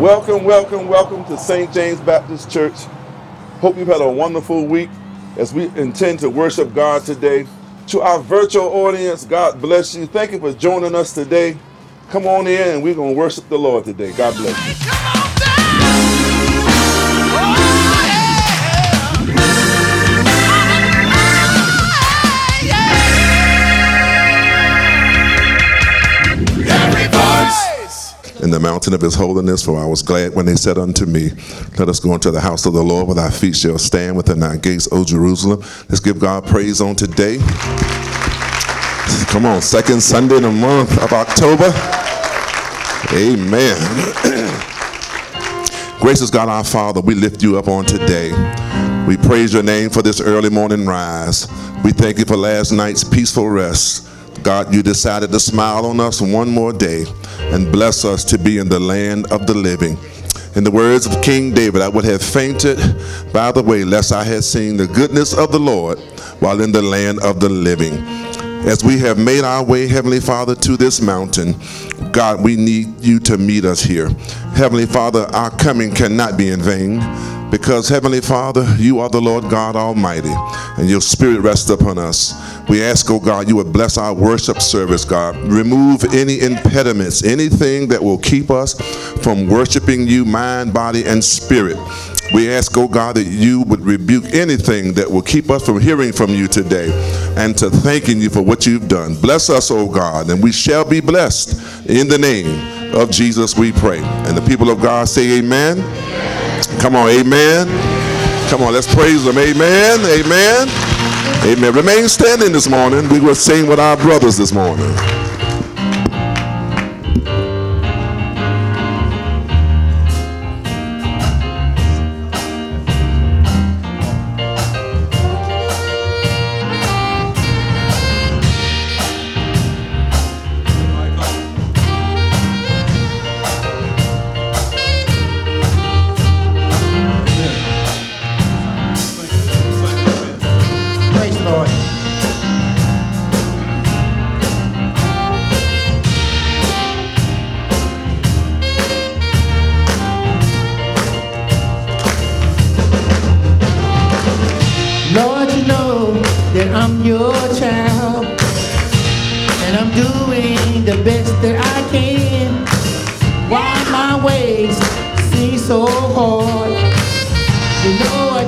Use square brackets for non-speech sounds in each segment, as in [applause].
Welcome, welcome, welcome to St. James Baptist Church. Hope you've had a wonderful week as we intend to worship God today. To our virtual audience, God bless you. Thank you for joining us today. Come on in and we're going to worship the Lord today. God bless you. In the mountain of his holiness, for I was glad when they said unto me, Let us go into the house of the Lord, where thy feet shall stand within thy gates, O Jerusalem. Let's give God praise on today. Come on, second Sunday in the month of October. Amen. [clears throat] Gracious God our Father, we lift you up on today. We praise your name for this early morning rise. We thank you for last night's peaceful rest. God, you decided to smile on us one more day and bless us to be in the land of the living. In the words of King David, I would have fainted by the way, lest I had seen the goodness of the Lord while in the land of the living. As we have made our way, Heavenly Father, to this mountain, God, we need you to meet us here. Heavenly Father, our coming cannot be in vain because, Heavenly Father, you are the Lord God Almighty, and your Spirit rests upon us. We ask, oh God, you would bless our worship service, God. Remove any impediments, anything that will keep us from worshiping you, mind, body, and spirit. We ask, oh God, that you would rebuke anything that will keep us from hearing from you today and to thanking you for what you've done. Bless us, oh God, and we shall be blessed in the name of Jesus, we pray. And the people of God say, Amen. Come on, amen. Come on, let's praise them. Amen. Amen. Amen. Remain standing this morning. We will sing with our brothers this morning.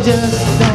再见。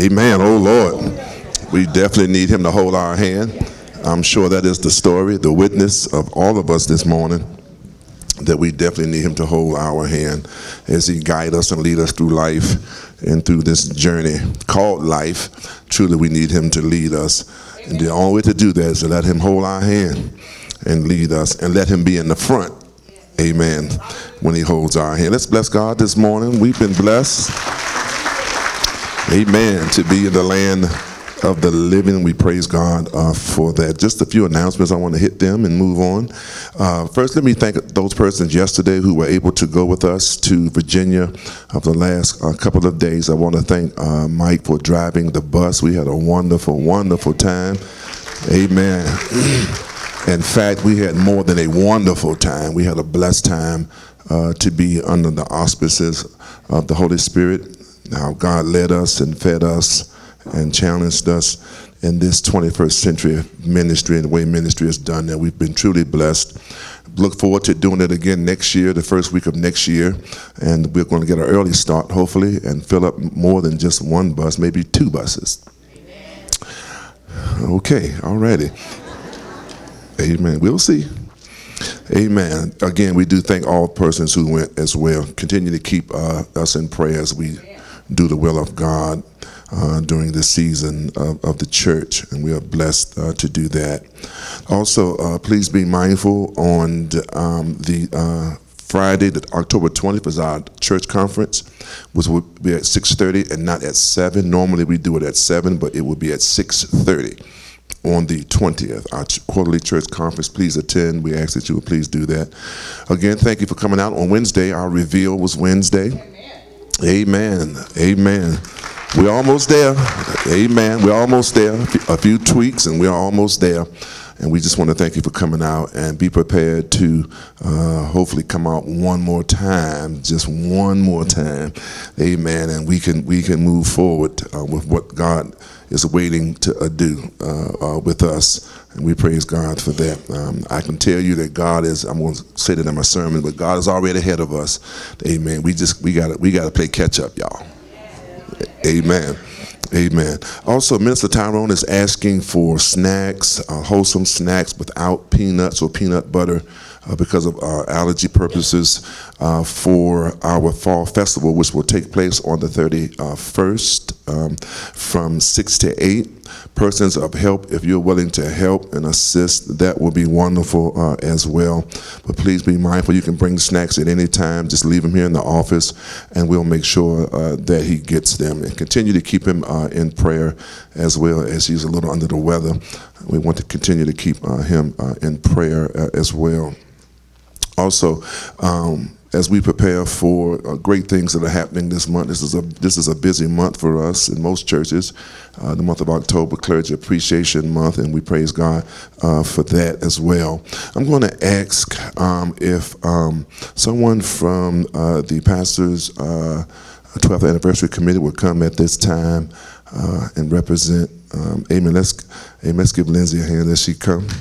Amen. Oh Lord, we definitely need him to hold our hand. I'm sure that is the story, the witness of all of us this morning. That we definitely need him to hold our hand as he guide us and lead us through life and through this journey called life. Truly, we need him to lead us. And the only way to do that is to let him hold our hand and lead us and let him be in the front. Amen. When he holds our hand. Let's bless God this morning. We've been blessed. Amen. To be in the land of the living, we praise God uh, for that. Just a few announcements. I want to hit them and move on. Uh, first, let me thank those persons yesterday who were able to go with us to Virginia of the last uh, couple of days. I want to thank uh, Mike for driving the bus. We had a wonderful, wonderful time. Amen. [clears throat] In fact, we had more than a wonderful time. We had a blessed time uh, to be under the auspices of the Holy Spirit. How God led us and fed us and challenged us in this 21st century ministry and the way ministry is done. And we've been truly blessed. Look forward to doing it again next year, the first week of next year. And we're going to get an early start, hopefully, and fill up more than just one bus, maybe two buses. Okay, all righty. Amen. We'll see. Amen. Again, we do thank all persons who went as well. Continue to keep uh, us in prayer as we do the will of God uh, during this season of, of, the church, and we are blessed uh, to do that. Also, uh, please be mindful on um, the uh, Friday, the October 20th is our church conference, which will be at 6.30 and not at 7. Normally we do it at 7, but it will be at 6.30 on the 20th, our quarterly church conference. Please attend. We ask that you would please do that. Again, thank you for coming out on Wednesday. Our reveal was Wednesday. Amen. Amen. We're almost there. Amen. We're almost there. A few tweaks and we're almost there. And we just want to thank you for coming out and be prepared to uh, hopefully come out one more time, just one more time. Amen. And we can we can move forward uh, with what God is waiting to uh, do uh, uh, with us. And we praise God for that. Um, I can tell you that God is, I'm going to say that in my sermon, but God is already ahead of us. Amen. We just, we got to, we got to play catch up, y'all. Amen. Amen. Also, Minister Tyrone is asking for snacks, uh, wholesome snacks without peanuts or peanut butter because of uh, allergy purposes uh, for our fall festival, which will take place on the 31st um, from 6 to 8. Persons of help, if you're willing to help and assist, that would be wonderful uh, as well. But please be mindful, you can bring snacks at any time. Just leave them here in the office, and we'll make sure uh, that he gets them. And continue to keep him uh, in prayer as well as he's a little under the weather. We want to continue to keep him in prayer as well. Also, um, as we prepare for uh, great things that are happening this month. This is a this is a busy month for us in most churches. Uh, the month of October, Clergy Appreciation Month, and we praise God uh, for that as well. I'm going to ask um, if um, someone from uh, the pastors' 12th uh, anniversary committee would come at this time uh, and represent. Um, amen. Let's amen. Let's give Lindsay a hand as she comes.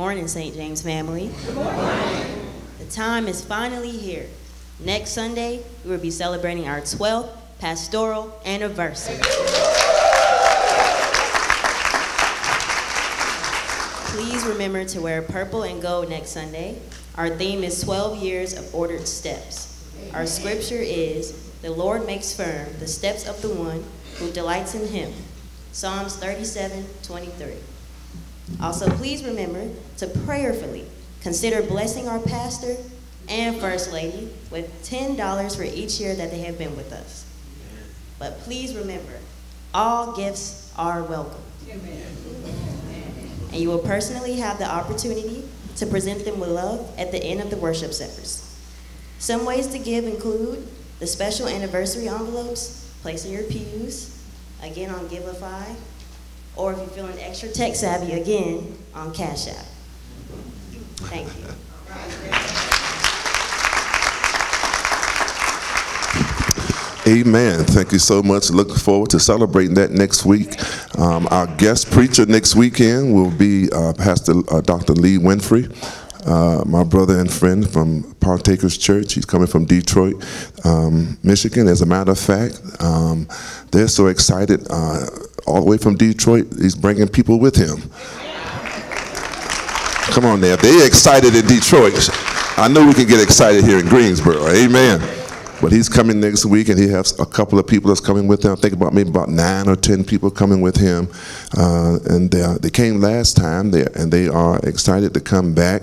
Morning, St. James family. Good morning. The time is finally here. Next Sunday, we will be celebrating our 12th pastoral anniversary. please remember to wear purple and gold next Sunday. Our theme is 12 years of ordered steps. Our scripture is The Lord makes firm the steps of the one who delights in him. Psalms 37 23. Also, please remember to prayerfully consider blessing our pastor and First Lady with $10 for each year that they have been with us. But please remember, all gifts are welcome. And you will personally have the opportunity to present them with love at the end of the worship service. Some ways to give include the special anniversary envelopes placed in your pews, again on Givelify, or if you're feeling extra tech savvy, again on Cash App. Thank you. Amen. Thank you so much. Looking forward to celebrating that next week. Um, our guest preacher next weekend will be uh, Pastor uh, Dr. Lee Winfrey. Uh, my brother and friend from Partakers Church. He's coming from Detroit, um, Michigan. As a matter of fact, um, they're so excited. Uh, all the way from Detroit, he's bringing people with him. Come on now. They're excited in Detroit, I know we can get excited here in Greensboro. Amen. But he's coming next week, and he has a couple of people that's coming with him. I think about maybe about nine or ten people coming with him. Uh, and they, they came last time, they, and they are excited to come back.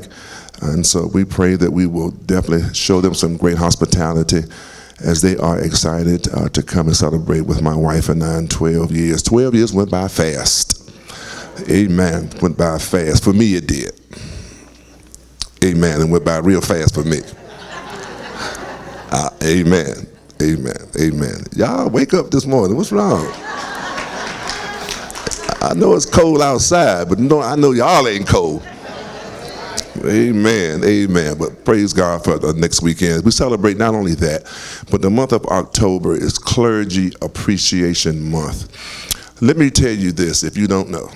And so we pray that we will definitely show them some great hospitality as they are excited uh, to come and celebrate with my wife and I in 12 years. 12 years went by fast. Amen. Went by fast. For me, it did. Amen. And went by real fast for me. Uh, amen. Amen. Amen. Y'all wake up this morning. What's wrong? I know it's cold outside, but no, I know y'all ain't cold. Amen. Amen. But praise God for the next weekend. We celebrate not only that, but the month of October is Clergy Appreciation Month. Let me tell you this if you don't know.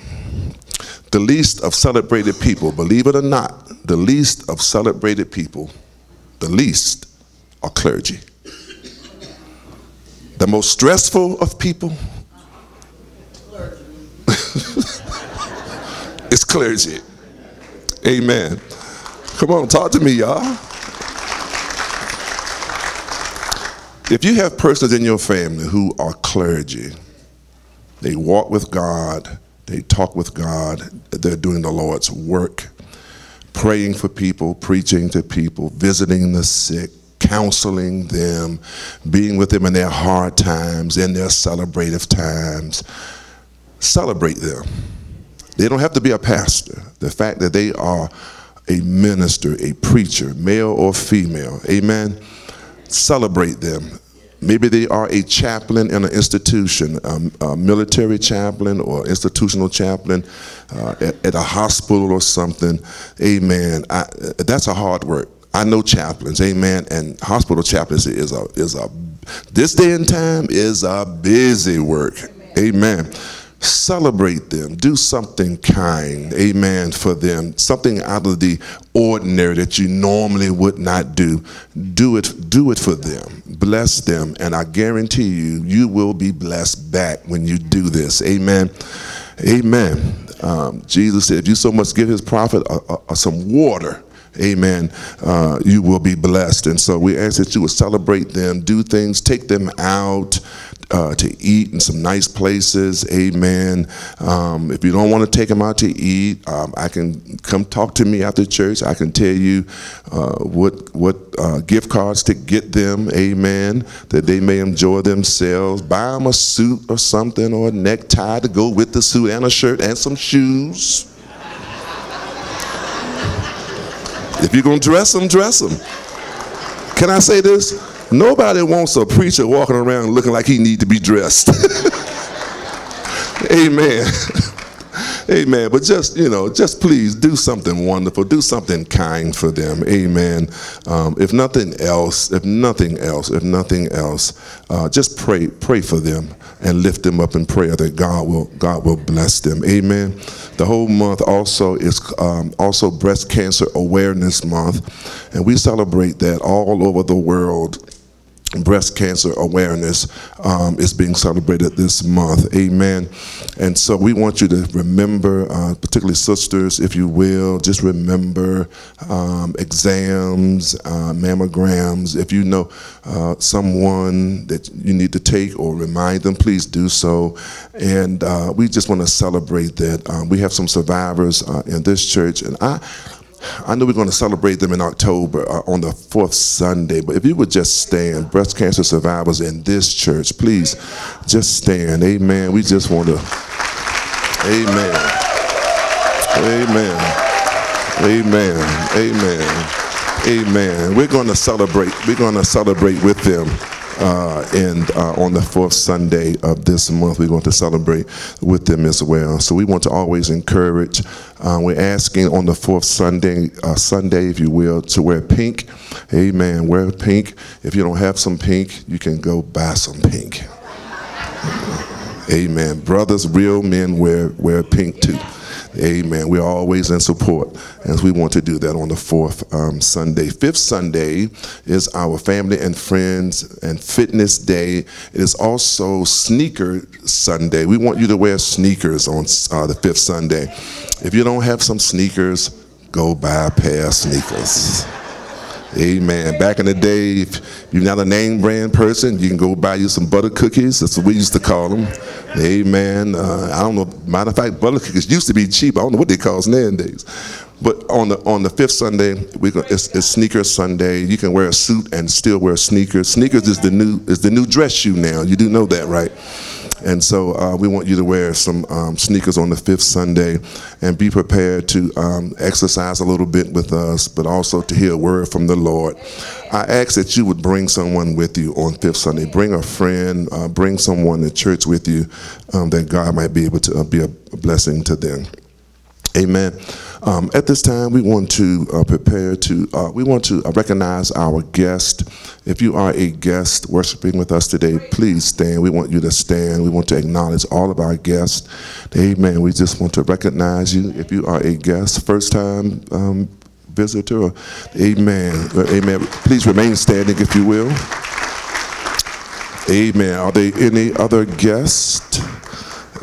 The least of celebrated people, believe it or not, the least of celebrated people, the least are clergy. The most stressful of people [laughs] is clergy. Amen. Come on, talk to me, y'all. If you have persons in your family who are clergy, they walk with God, they talk with God, they're doing the Lord's work, praying for people, preaching to people, visiting the sick, counseling them, being with them in their hard times, in their celebrative times. Celebrate them. They don't have to be a pastor. The fact that they are a minister, a preacher, male or female, amen, celebrate them. Maybe they are a chaplain in an institution, um, a military chaplain or institutional chaplain uh, at, at, a hospital or something. Amen. I, that's a hard work. I know chaplains, amen, and hospital chaplains is a is a this day and time is a busy work, amen. amen. Celebrate them, do something kind, amen, for them, something out of the ordinary that you normally would not do. Do it, do it for them, bless them, and I guarantee you, you will be blessed back when you do this, amen, amen. Um, Jesus said, if you so much give his prophet some water, amen, uh, you will be blessed. And so we ask that you would celebrate them, do things, take them out. Uh, to eat in some nice places, amen. Um, if you don't want to take them out to eat, um, I can come talk to me after church. I can tell you uh, what what uh, gift cards to get them, amen, that they may enjoy themselves. Buy them a suit or something or a necktie to go with the suit and a shirt and some shoes. If you're going to dress them, dress them. Can I say this? Nobody wants a preacher walking around looking like he need to be dressed. [laughs] Amen. [laughs] Amen. But just, you know, just please do something wonderful. Do something kind for them. Amen. Um, if nothing else, if nothing else, if nothing else, uh, just pray, pray for them and lift them up in prayer that God will, God will bless them. Amen. The whole month also is um, also Breast Cancer Awareness Month, and we celebrate that all over the world. Breast cancer awareness um, is being celebrated this month. Amen. And so we want you to remember, uh, particularly sisters, if you will, just remember um, exams, uh, mammograms. If you know uh, someone that you need to take or remind them, please do so. And uh, we just want to celebrate that. Um, we have some survivors uh, in this church, and I. I know we're going to celebrate them in October uh, on the fourth Sunday, but if you would just stand, breast cancer survivors in this church, please just stand. Amen. We just want to. Amen. Amen. Amen. Amen. Amen. We're going to celebrate. We're going to celebrate with them uh, and uh, on the fourth Sunday of this month, we're going to celebrate with them as well. So we want to always encourage. Uh, we're asking on the fourth Sunday, uh, Sunday, if you will, to wear pink. Amen. Wear pink. If you don't have some pink, you can go buy some pink. [laughs] Amen. Brothers, real men wear wear pink too. Amen. We're always in support as we want to do that on the fourth um, Sunday. Fifth Sunday is our family and friends and fitness day. It is also sneaker Sunday. We want you to wear sneakers on uh, the fifth Sunday. If you don't have some sneakers, go buy a pair of sneakers. Amen. Back in the day, if you're not a name brand person, you can go buy you some butter cookies. That's what we used to call them. Amen. Uh, I don't know. Matter of fact, butter cookies used to be cheap. I don't know what they cost nowadays. But on the on the fifth Sunday, we it's, it's sneaker Sunday. You can wear a suit and still wear sneakers. Sneakers is the new is the new dress shoe now. You do know that, right? And so uh, we want you to wear some um, sneakers on the fifth Sunday and be prepared to um, exercise a little bit with us, but also to hear a word from the Lord. I ask that you would bring someone with you on fifth Sunday. Bring a friend, uh, bring someone to church with you um, that God might be able to uh, be a blessing to them. Amen. Um, at this time, we want to uh, prepare to, uh, we want to recognize our guest. If you are a guest worshiping with us today, please stand. We want you to stand. We want to acknowledge all of our guests. Amen. We just want to recognize you. If you are a guest, first time um, visitor, amen. Amen. Please remain standing if you will. Amen. Are there any other guests?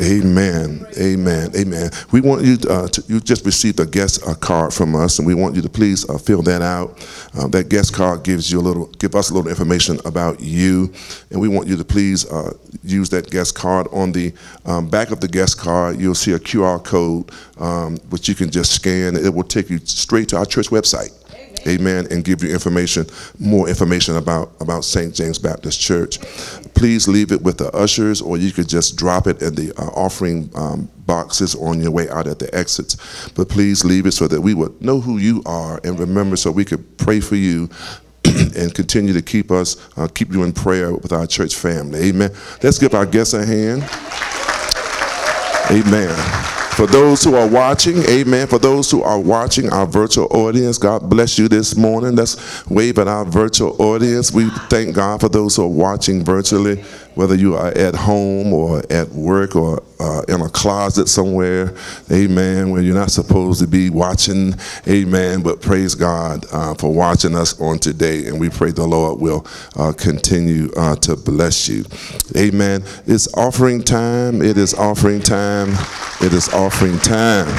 Amen. Amen. Amen. We want you uh, to, you just received a guest uh, card from us, and we want you to please uh, fill that out. Um, that guest card gives you a little, give us a little information about you, and we want you to please uh, use that guest card. On the um, back of the guest card, you'll see a QR code, um, which you can just scan. It will take you straight to our church website amen, and give you information, more information about, about St. James Baptist Church. Please leave it with the ushers, or you could just drop it in the uh, offering um, boxes on your way out at the exits. But please leave it so that we would know who you are and remember so we could pray for you [clears throat] and continue to keep us, uh, keep you in prayer with our church family. Amen. Let's give our guests a hand. Amen. For those who are watching, amen. For those who are watching our virtual audience, God bless you this morning. Let's wave at our virtual audience. We thank God for those who are watching virtually whether you are at home or at work or uh, in a closet somewhere, amen, where you're not supposed to be watching, amen. But praise God uh, for watching us on today, and we pray the Lord will uh, continue uh, to bless you, amen. It's offering time, it is offering time, it is offering time.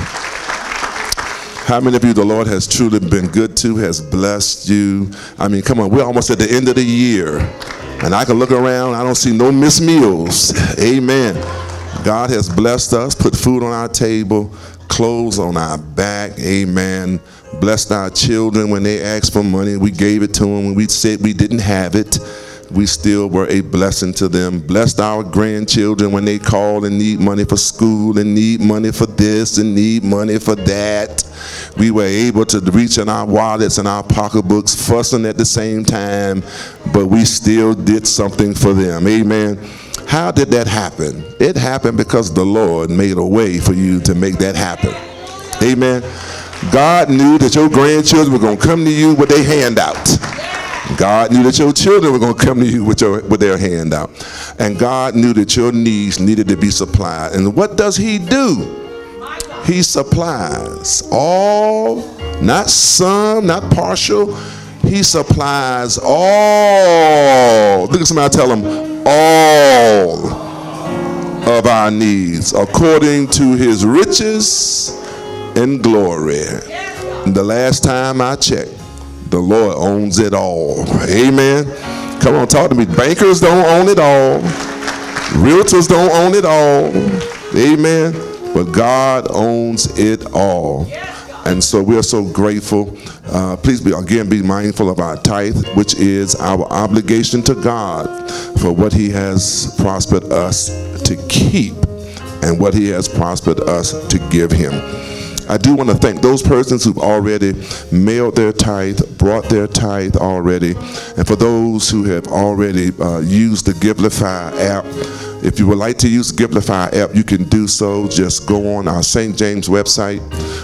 How many of you the Lord has truly been good to, has blessed you? I mean, come on, we're almost at the end of the year. And I can look around, I don't see no missed meals. Amen. God has blessed us, put food on our table, clothes on our back. Amen. Blessed our children when they asked for money. We gave it to them. When we said we didn't have it, we still were a blessing to them. Blessed our grandchildren when they call and need money for school and need money for this and need money for that. We were able to reach in our wallets and our pocketbooks, fussing at the same time, but we still did something for them. Amen. How did that happen? It happened because the Lord made a way for you to make that happen. Amen. God knew that your grandchildren were going to come to you with their hand out. God knew that your children were going to come to you with, your, with their hand out. And God knew that your needs needed to be supplied. And what does He do? He supplies all, not some, not partial. He supplies all. Look at somebody tell him all of our needs according to his riches and glory. The last time I checked, the Lord owns it all. Amen. Come on, talk to me. Bankers don't own it all. Realtors don't own it all. Amen. But God owns it all. And so we are so grateful. Uh, please be again be mindful of our tithe, which is our obligation to God for what He has prospered us to keep and what He has prospered us to give Him. I do want to thank those persons who've already mailed their tithe, brought their tithe already, and for those who have already uh, used the Givelify app. If you would like to use the Givelify app, you can do so. Just go on our St. James website,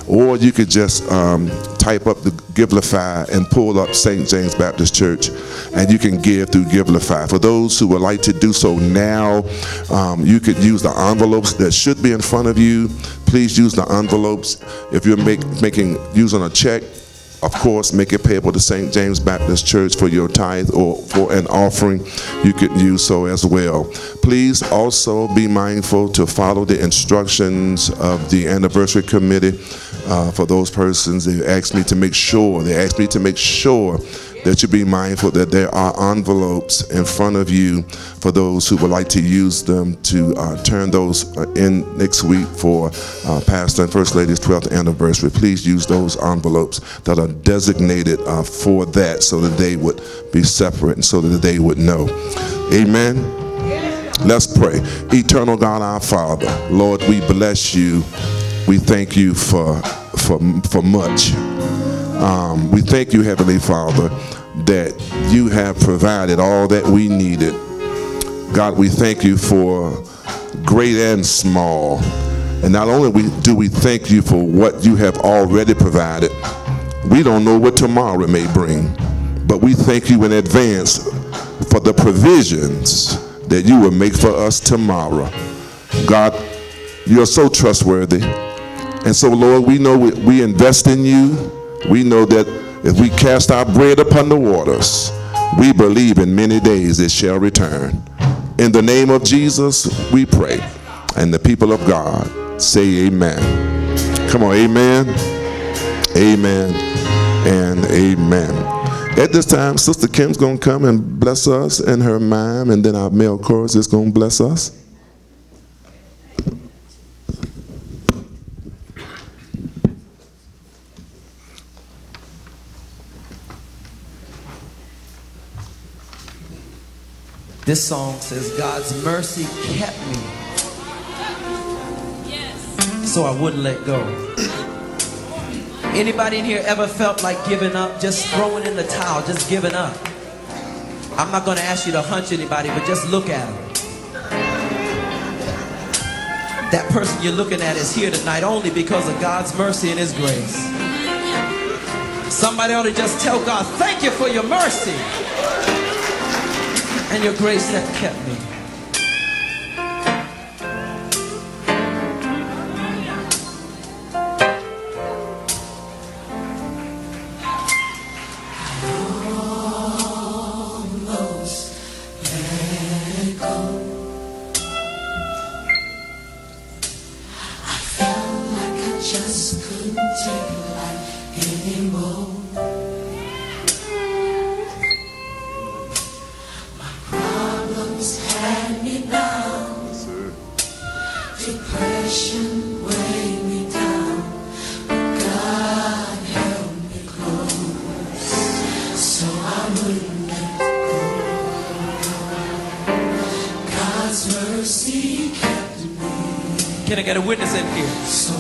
or you could just um, type up the Givelify and pull up St. James Baptist Church, and you can give through Givelify. For those who would like to do so now, um, you could use the envelopes that should be in front of you. Please use the envelopes. If you're make, making using a check, of course, make it payable to St. James Baptist Church for your tithe or for an offering. You could use so as well. Please also be mindful to follow the instructions of the anniversary committee uh, for those persons. They asked me to make sure, they asked me to make sure that you be mindful that there are envelopes in front of you for those who would like to use them to uh, turn those uh, in next week for uh, Pastor and First Lady's 12th anniversary. Please use those envelopes that are designated uh, for that so that they would be separate and so that they would know. Amen. Let's pray. Eternal God, our Father, Lord, we bless you. We thank you for for for much. Um, we thank you, Heavenly Father, that you have provided all that we needed. God, we thank you for great and small. And not only do we thank you for what you have already provided, we don't know what tomorrow may bring, but we thank you in advance for the provisions that you will make for us tomorrow. God, you're so trustworthy. And so, Lord, we know we, we invest in you. We know that if we cast our bread upon the waters, we believe in many days it shall return. In the name of Jesus, we pray. And the people of God say amen. Come on, amen, amen, and amen. At this time, Sister Kim's going to come and bless us and her mime, and then our male chorus is going to bless us. This song says, God's mercy kept me. So I wouldn't let go. Anybody in here ever felt like giving up? Just throwing in the towel, just giving up. I'm not going to ask you to hunch anybody, but just look at them. That person you're looking at is here tonight only because of God's mercy and His grace. Somebody ought to just tell God, thank you for your mercy and your grace that kept me. Can I get a witness in here? So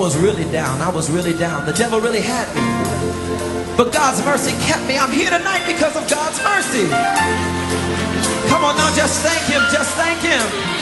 was really down. I was really down. The devil really had me. But God's mercy kept me. I'm here tonight because of God's mercy. Come on now, just thank him. Just thank him.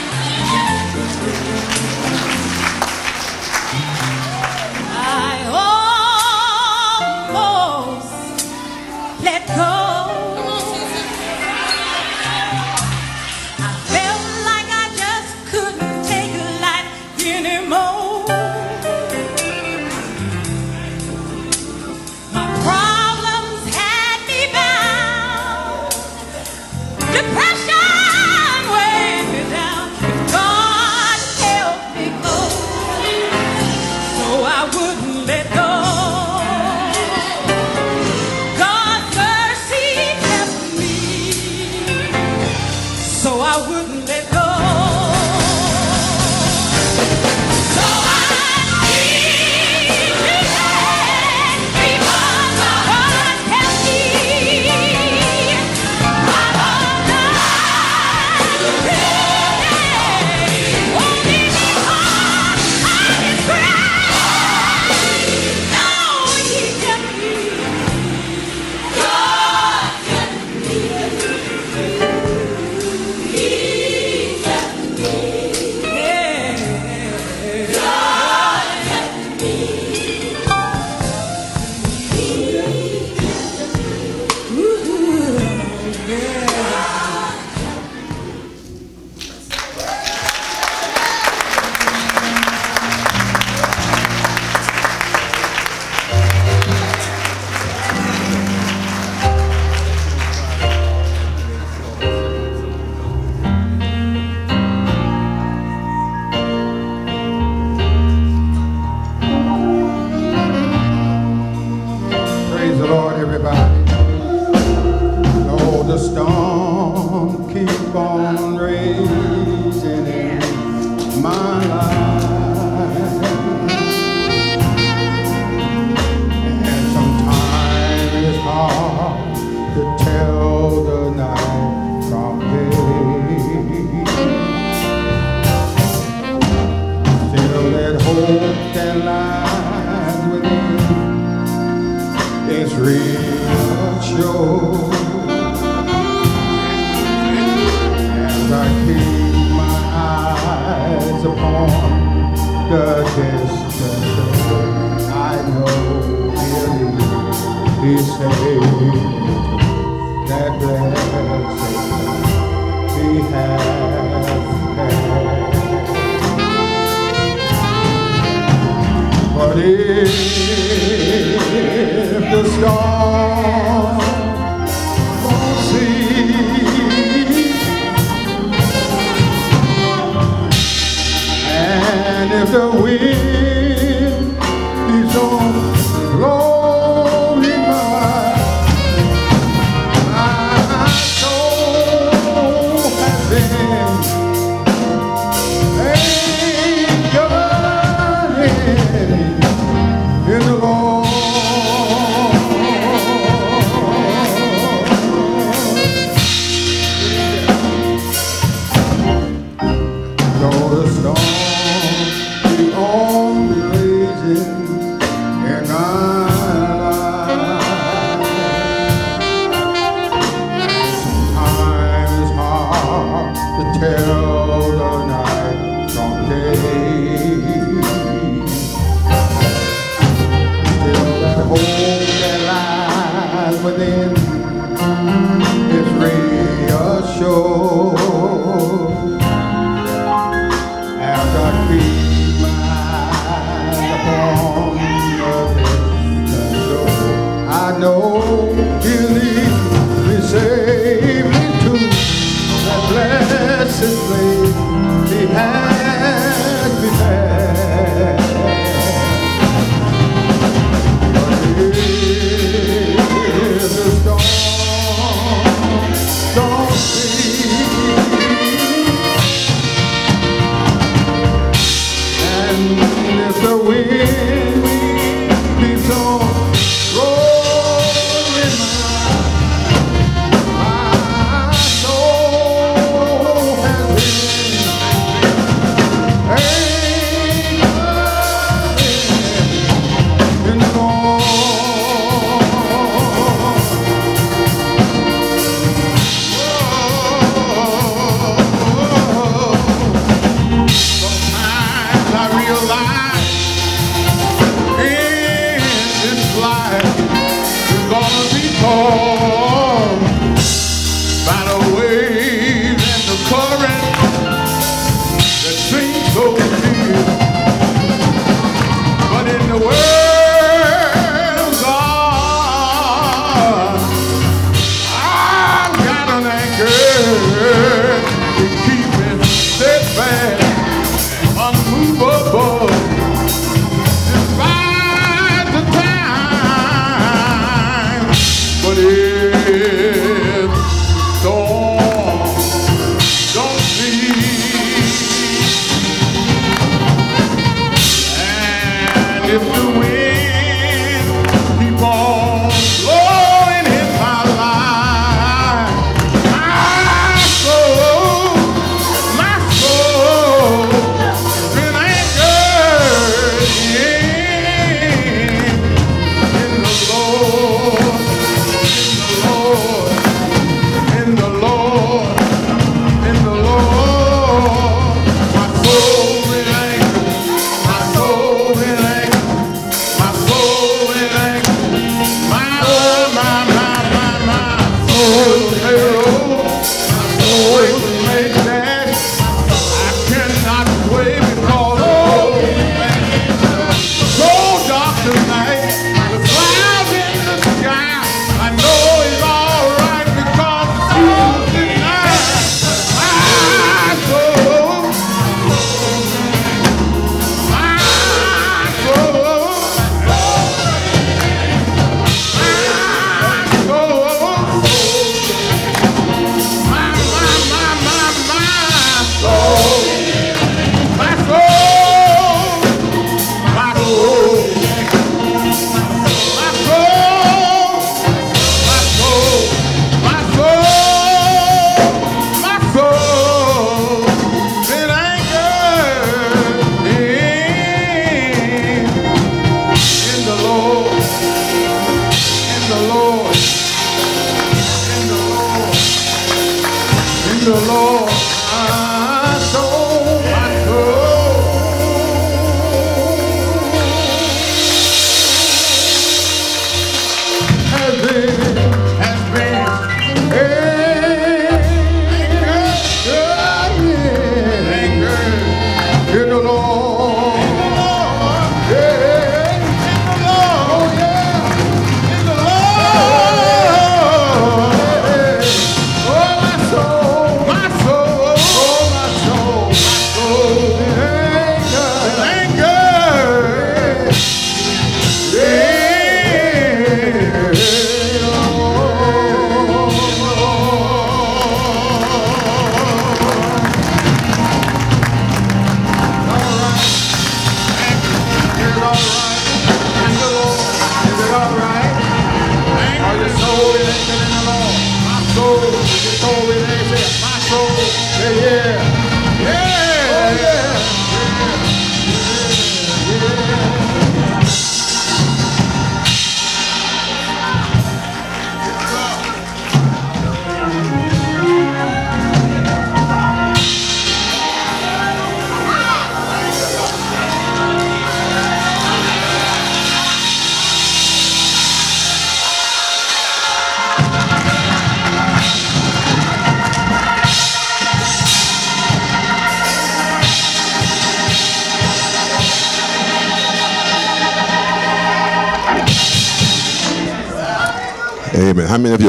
know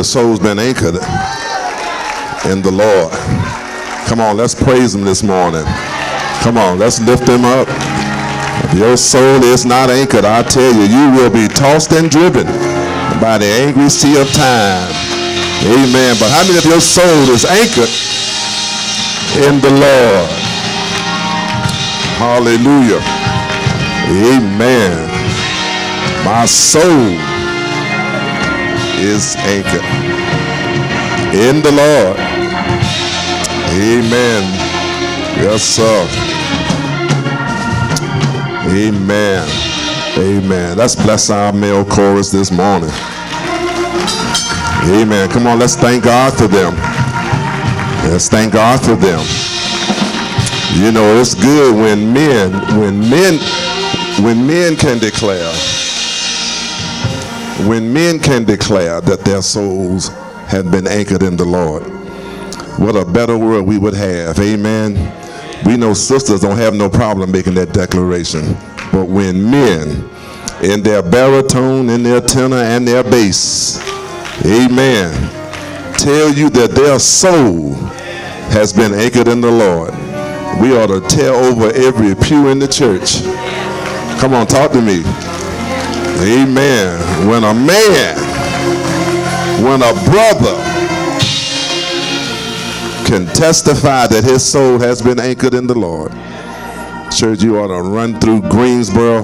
your soul's been anchored in the Lord. Come on, let's praise him this morning. Come on, let's lift him up. If your soul is not anchored, I tell you, you will be tossed and driven by the angry sea of time. Amen. But how many of your soul is anchored in the Lord? Hallelujah. Amen. My soul is anchored in the Lord. Amen. Yes, sir. Amen. Amen. Let's bless our male chorus this morning. Amen. Come on, let's thank God for them. Let's thank God for them. You know, it's good when men, when men, when men can declare, when men can declare that their souls have been anchored in the Lord. What a better world we would have. Amen. We know sisters don't have no problem making that declaration. But when men, in their baritone, in their tenor, and their bass, amen, tell you that their soul has been anchored in the Lord, we ought to tear over every pew in the church. Come on, talk to me. Amen. When a man, when a brother can testify that his soul has been anchored in the Lord, church, you ought to run through Greensboro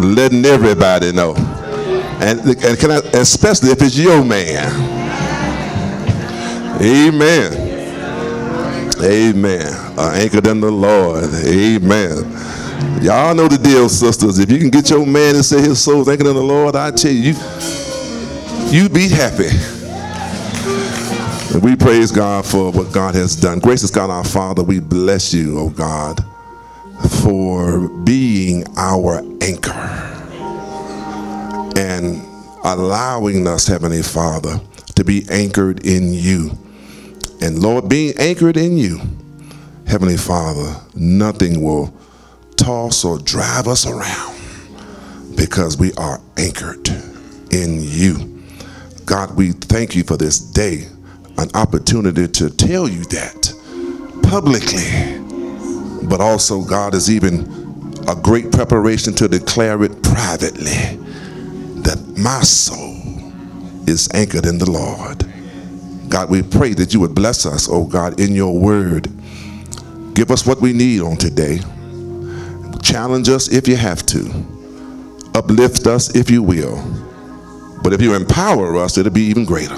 letting everybody know. And, and can I, especially if it's your man. Amen. Amen. Uh, anchored in the Lord. Amen. Y'all know the deal, sisters. If you can get your man to say his soul's anchored in the Lord, I tell you, you, you be happy. And we praise God for what God has done. Gracious God, our Father, we bless you, oh God, for being our anchor and allowing us, Heavenly Father, to be anchored in you. And Lord, being anchored in you, Heavenly Father, nothing will toss or drive us around because we are anchored in you. God, we thank you for this day, an opportunity to tell you that publicly, but also, God, is even a great preparation to declare it privately that my soul is anchored in the Lord. God, we pray that you would bless us, oh God, in your word. Give us what we need on today. Challenge us if you have to. Uplift us if you will. But if you empower us, it'll be even greater.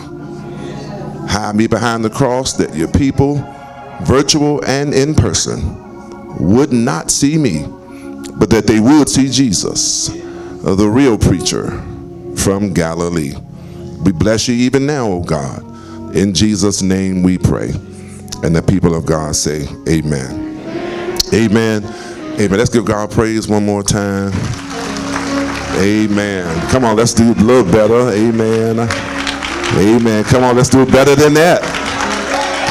Hide me behind the cross that your people, virtual and in person, would not see me, but that they would see Jesus, the real preacher from Galilee. We bless you even now, oh God. In Jesus' name we pray. And the people of God say, Amen. Amen. Amen. Let's give God praise one more time. Amen. Come on, let's do a little better. Amen. Amen. Come on, let's do better than that.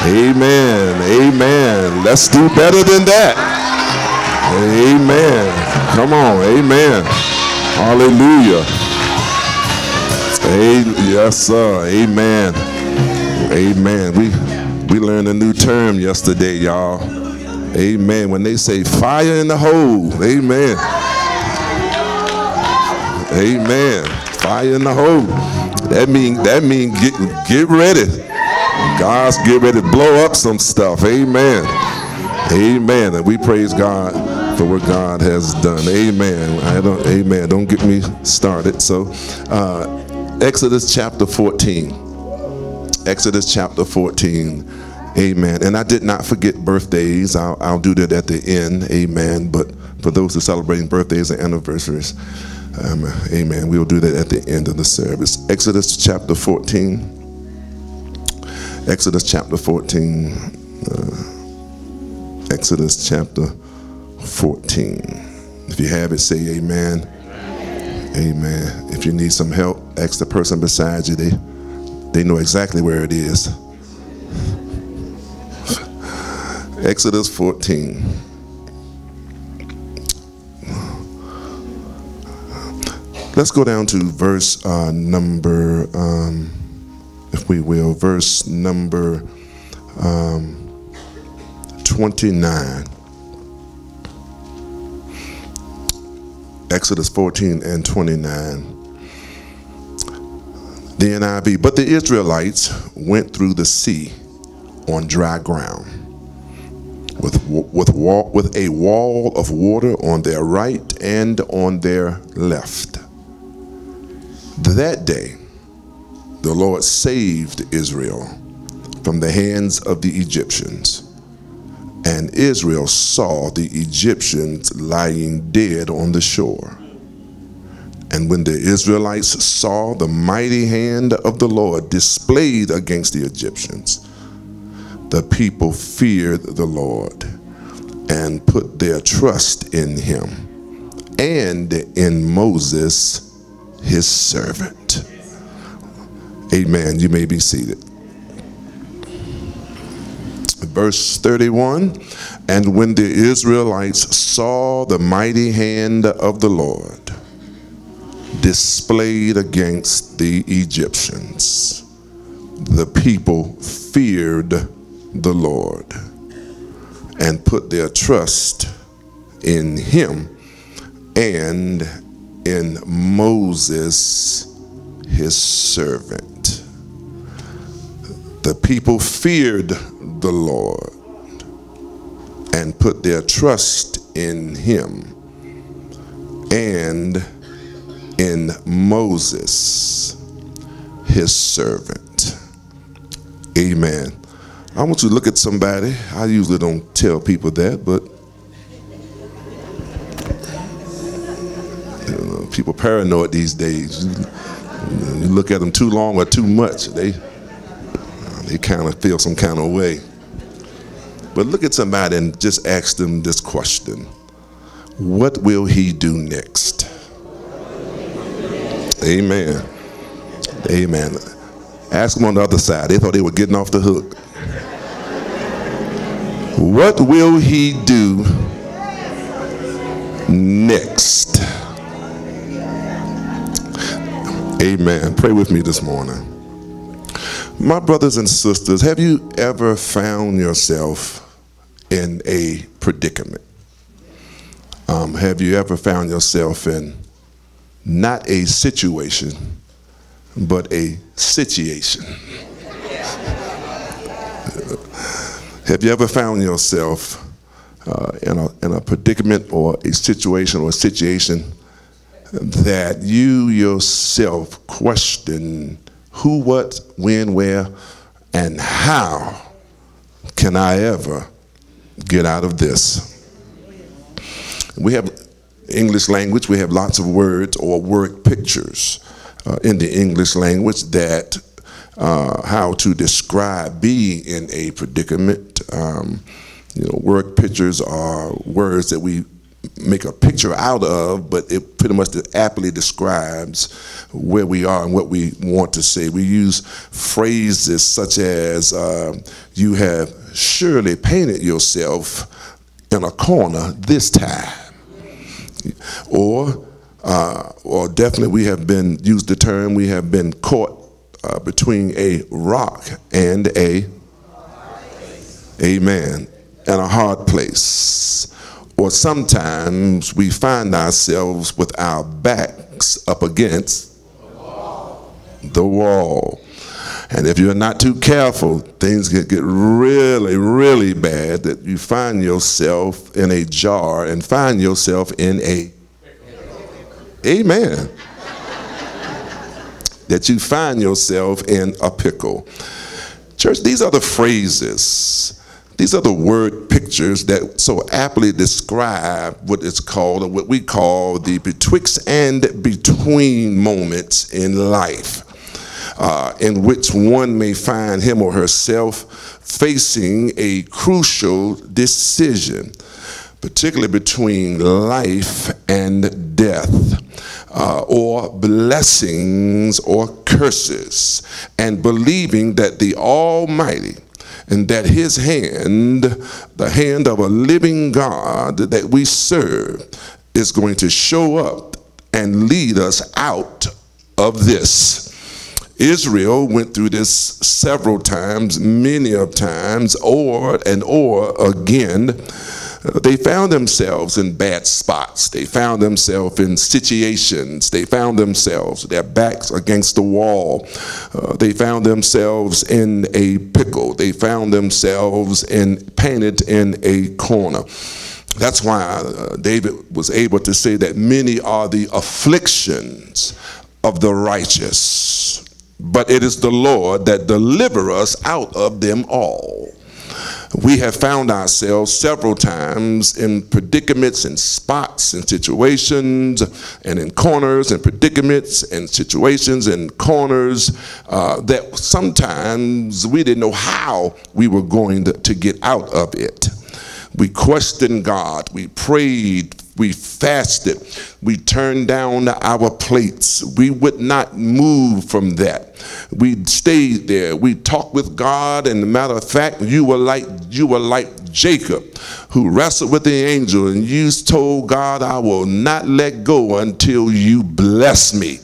Amen. Amen. Let's do better than that. Amen. Come on. Amen. Hallelujah. A- yes, sir. Amen. Amen. We we learned a new term yesterday, y'all. Amen. When they say fire in the hole, amen. Amen. Fire in the hole. That mean that mean get get ready. God's get ready to blow up some stuff. Amen. Amen. And we praise God for what God has done. Amen. I don't amen. Don't get me started. So uh Exodus chapter 14. Exodus chapter 14. Amen. And I did not forget birthdays. I'll, I'll do that at the end. Amen. But for those who are celebrating birthdays and anniversaries, um, amen. We'll do that at the end of the service. Exodus chapter 14. Exodus chapter 14. Uh, Exodus chapter 14. If you have it, say amen. Amen. If you need some help, ask the person beside you. They they know exactly where it is. Exodus 14. Let's go down to verse uh, number, um, if we will, verse number um, 29. Exodus 14 and 29 the NIV. But the Israelites went through the sea on dry ground. With, with, wall, with a wall of water on their right and on their left. That day, the Lord saved Israel from the hands of the Egyptians. And Israel saw the Egyptians lying dead on the shore. And when the Israelites saw the mighty hand of the Lord displayed against the Egyptians, the people feared the Lord and put their trust in him and in Moses, his servant. Amen. You may be seated. Verse 31 And when the Israelites saw the mighty hand of the Lord displayed against the Egyptians, the people feared the Lord and put their trust in him and in Moses, his servant. The people feared the Lord and put their trust in him and in Moses, his servant. Amen. I want you to look at somebody. I usually don't tell people that, but you know, people paranoid these days. You look at them too long or too much, they they kind of feel some kind of way. But look at somebody and just ask them this question What will he do next? Amen. Amen. Ask them on the other side. They thought they were getting off the hook. What will he do next? Amen. Pray with me this morning. My brothers and sisters, have you ever found yourself in a predicament? Um, have you ever found yourself in not a situation, but a situation? Have you ever found yourself uh, in, a, in a predicament or a situation or a situation that you yourself question who, what, when, where, and how can I ever get out of this? We have English language, we have lots of words or word pictures uh, in the English language that uh, how to describe being in a predicament. Um, you know, word pictures are words that we make a picture out of, but it pretty much aptly describes where we are and what we want to say. We use phrases such as, uh, You have surely painted yourself in a corner this time. Or, uh, or definitely we have been, used the term, we have been caught uh, between a rock and a, amen, and a hard place or sometimes we find ourselves with our backs up against the wall. And if you're not too careful, things get, get really, really bad that you find yourself in a jar and find yourself in a. Amen. That you find yourself in a pickle. Church, these are the phrases these are the word pictures that so aptly describe what is called, or what we call the betwixt and between moments in life, uh, in which one may find him or herself facing a crucial decision, particularly between life and death. Uh, or blessings or curses, and believing that the Almighty and that his hand, the hand of a living God that we serve, is going to show up and lead us out of this. Israel went through this several times, many of times, or and or again. They found themselves in bad spots. They found themselves in situations. They found themselves, their backs against the wall. Uh, they found themselves in a pickle. They found themselves in painted in a corner. That's why uh, David was able to say that many are the afflictions of the righteous, but it is the Lord that deliver us out of them all. We have found ourselves several times in predicaments and spots and situations and in corners and predicaments and situations and corners uh, that sometimes we didn't know how we were going to, to get out of it. We questioned God. We prayed. We fasted. We turned down our plates. We would not move from that. We stayed there. We talked with God, and matter of fact, you were like you were like Jacob, who wrestled with the angel, and you told God, "I will not let go until you bless me."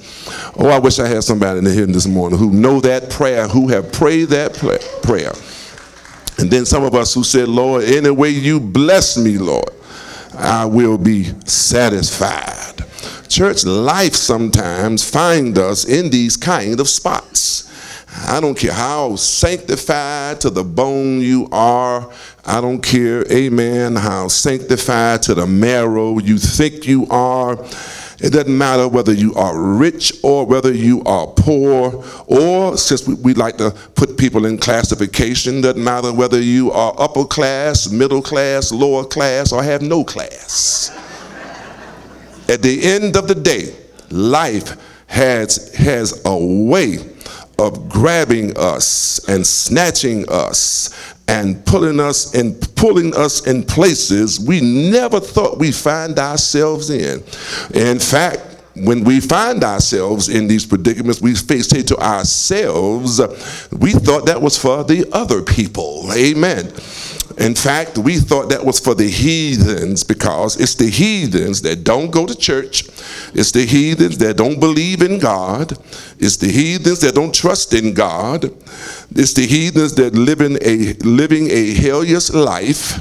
Oh, I wish I had somebody in here this morning who know that prayer, who have prayed that prayer. And then some of us who said, Lord, any way you bless me, Lord, I will be satisfied. Church life sometimes find us in these kind of spots. I don't care how sanctified to the bone you are. I don't care, amen, how sanctified to the marrow you think you are. It doesn't matter whether you are rich or whether you are poor, or since we, we like to put people in classification, doesn't matter whether you are upper class, middle class, lower class, or have no class. At the end of the day, life has, has a way of grabbing us and snatching us and pulling us and pulling us in places we never thought we'd find ourselves in. In fact, when we find ourselves in these predicaments, we face say to ourselves, we thought that was for the other people. Amen. In fact, we thought that was for the heathens because it's the heathens that don't go to church. It's the heathens that don't believe in God. It's the heathens that don't trust in God. It's the heathens that live in a living a hellish life.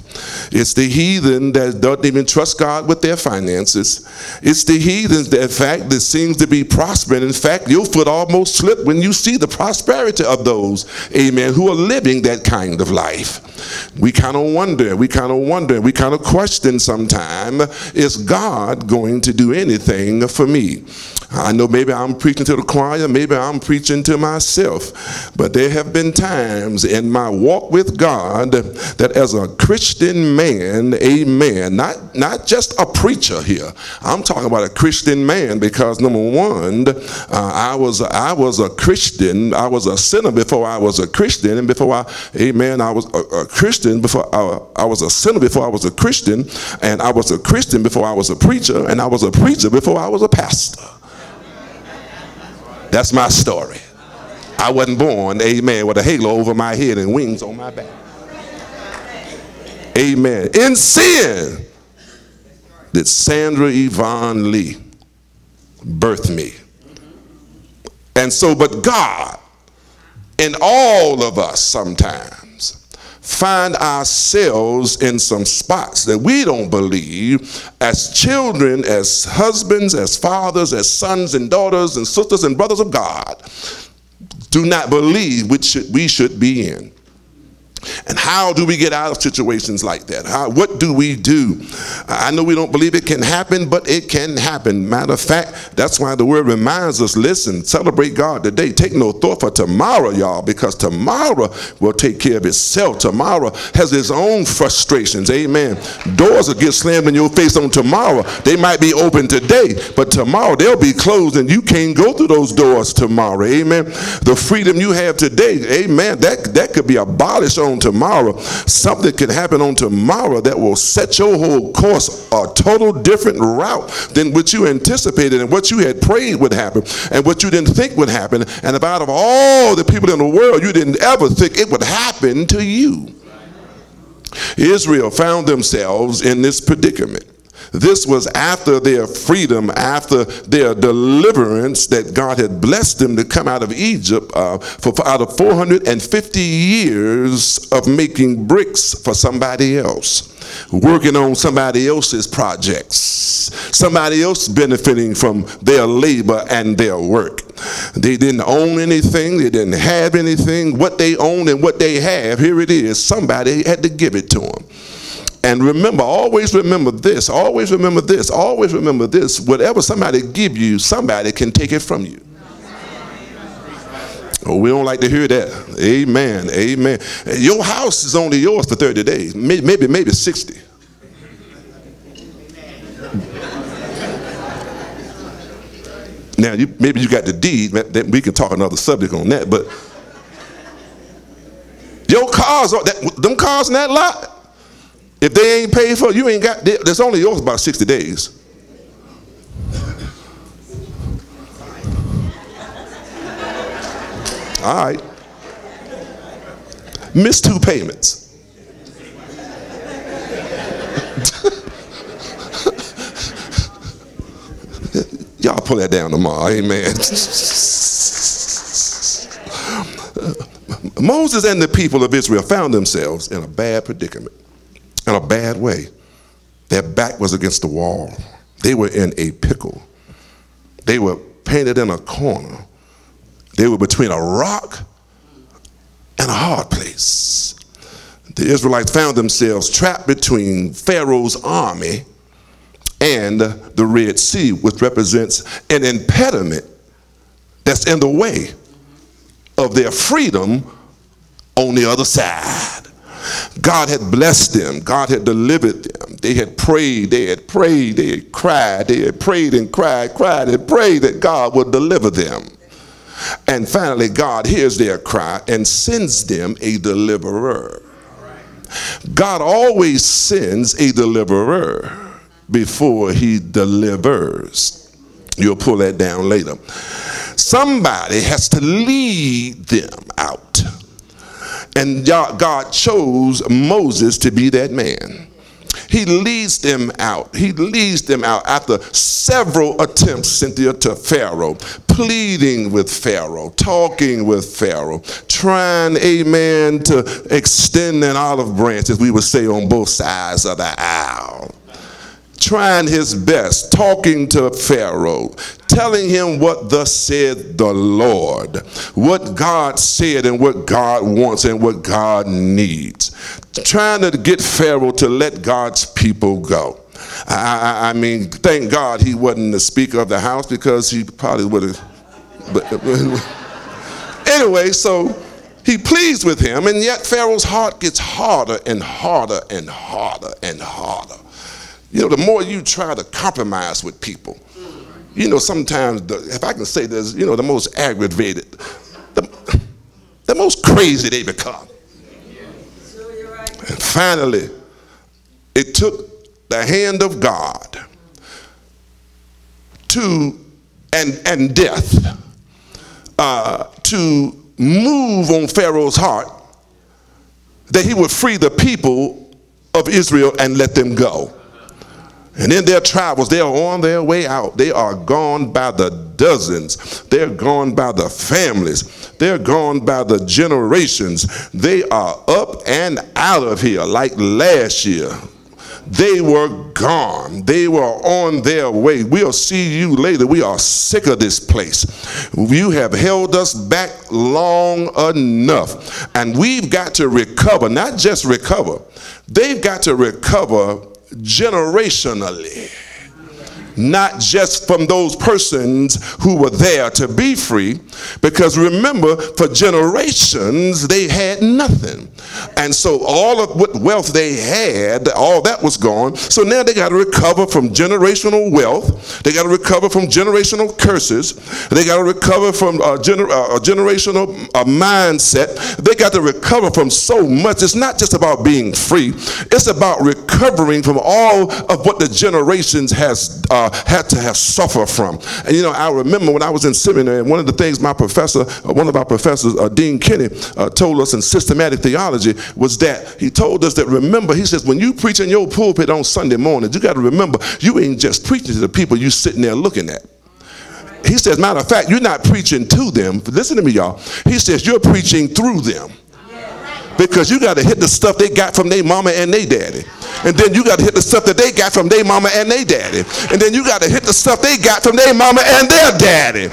It's the heathen that don't even trust God with their finances. It's the heathens that, fact, that seems to be prospering. In fact, your foot almost slipped when you see the prosperity of those, amen, who are living that kind of life. We kind of wonder, we kind of wonder, we kind of question sometime, is God going to do anything for me? I know maybe I'm preaching to the choir, maybe I'm preaching to myself, but there have been times in my walk with God that as a Christian man, amen, not, not just a preacher here, I'm talking about a Christian man because number one, uh, I, was, I was a Christian, I was a sinner before I was a Christian, and before I, amen, I was a, a Christian before I, I was a sinner before I was a Christian, and I was a Christian before I was a preacher, and I was a preacher before I was a pastor. That's my story. I wasn't born, amen, with a halo over my head and wings on my back. Amen. In sin did Sandra Yvonne Lee birth me. And so, but God, in all of us sometimes, find ourselves in some spots that we don't believe as children, as husbands, as fathers, as sons and daughters and sisters and brothers of God do not believe which should, we should be in. And how do we get out of situations like that? How, what do we do? I know we don't believe it can happen, but it can happen. Matter of fact, that's why the word reminds us listen, celebrate God today. Take no thought for tomorrow, y'all, because tomorrow will take care of itself. Tomorrow has its own frustrations. Amen. Doors will get slammed in your face on tomorrow. They might be open today, but tomorrow they'll be closed and you can't go through those doors tomorrow. Amen. The freedom you have today, amen, that, that could be abolished on on tomorrow, something could happen on tomorrow that will set your whole course a total different route than what you anticipated and what you had prayed would happen and what you didn't think would happen. And about of all the people in the world, you didn't ever think it would happen to you. Israel found themselves in this predicament. This was after their freedom, after their deliverance, that God had blessed them to come out of Egypt uh, for, for out of 450 years of making bricks for somebody else working on somebody else's projects, somebody else benefiting from their labor and their work. They didn't own anything, they didn't have anything. What they owned and what they have, here it is. Somebody had to give it to them. And remember, always remember this, always remember this, always remember this. Whatever somebody give you, somebody can take it from you. Oh, we don't like to hear that. Amen. Amen. Your house is only yours for 30 days, maybe, maybe, maybe 60. Now, you, maybe you got the deed. That we can talk another subject on that. But your cars, that, them cars in that lot, if they ain't paid for, you ain't got. That's only yours about 60 days. All right. Missed two payments. [laughs] Y'all pull that down tomorrow. Amen. [laughs] Moses and the people of Israel found themselves in a bad predicament, bad way. Their back was against the wall. They were in a pickle. They were painted in a corner. They were between a rock and a hard place. The Israelites found themselves trapped between Pharaoh's army and the Red Sea, which represents an impediment that's in the way of their freedom on the other side. God had blessed them. God had delivered them. They had prayed. They had prayed. They had cried. They had prayed and cried, cried and prayed that God would deliver them. And finally, God hears their cry and sends them a deliverer. God always sends a deliverer before he delivers. You'll pull that down later. Somebody has to lead them out. And God chose Moses to be that man. He leads them out. He leads them out after several attempts, Cynthia, to Pharaoh, pleading with Pharaoh, talking with Pharaoh, trying, amen, to extend an olive branch, as we would say on both sides of the aisle trying his best, talking to Pharaoh, telling him what thus said the Lord, what God said and what God wants and what God needs, trying to get Pharaoh to let God's people go. I, I, I mean, thank God he wasn't the Speaker of the House because he probably would have. But, anyway, so he pleads with him, and yet Pharaoh's heart gets harder and harder and harder and harder. You know, the more you try to compromise with people, you know, sometimes, the, if I can say this, you know, the most aggravated, the, the most crazy they become. And finally, it took the hand of God to, and, and death, uh, to move on Pharaoh's heart that he would free the people of Israel and let them go. And in their travels, they are on their way out. They are gone by the dozens. They're gone by the families. They're gone by the generations. They are up and out of here like last year. They were gone. They were on their way. We'll see you later. We are sick of this place. You have held us back long enough. And we've got to recover, not just recover, they've got to recover generationally not just from those persons who were there to be free, because remember, for generations they had nothing. And so all of what wealth they had, all that was gone. So now they got to recover from generational wealth. They got to recover from generational curses. They got to recover from a, gener- a generational uh, mindset. They got to recover from so much. It's not just about being free. It's about recovering from all of what the generations has uh, uh, had to have suffered from. And you know, I remember when I was in seminary, one of the things my professor, uh, one of our professors, uh, Dean Kenny, uh, told us in systematic theology was that he told us that remember, he says, when you preach in your pulpit on Sunday mornings, you got to remember, you ain't just preaching to the people you sitting there looking at. He says, matter of fact, you're not preaching to them. Listen to me, y'all. He says, you're preaching through them. Because you got to hit the stuff they got from their mama and their daddy. And then you got to hit the stuff that they got from their mama and their daddy. And then you got to hit the stuff they got from their mama and their daddy.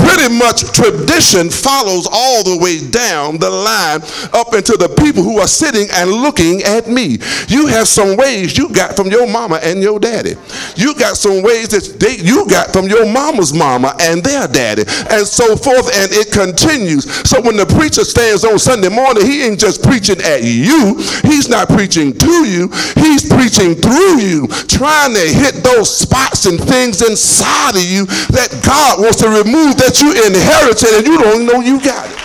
Pretty much tradition follows all the way down the line up into the people who are sitting and looking at me. You have some ways you got from your mama and your daddy. You got some ways that they, you got from your mama's mama and their daddy. And so forth. And it continues. So when the preacher stands on Sunday morning, he ain't just preaching at you. He's not preaching to you. He's preaching through you, trying to hit those spots and things inside of you that God wants to remove that you inherited and you don't know you got it.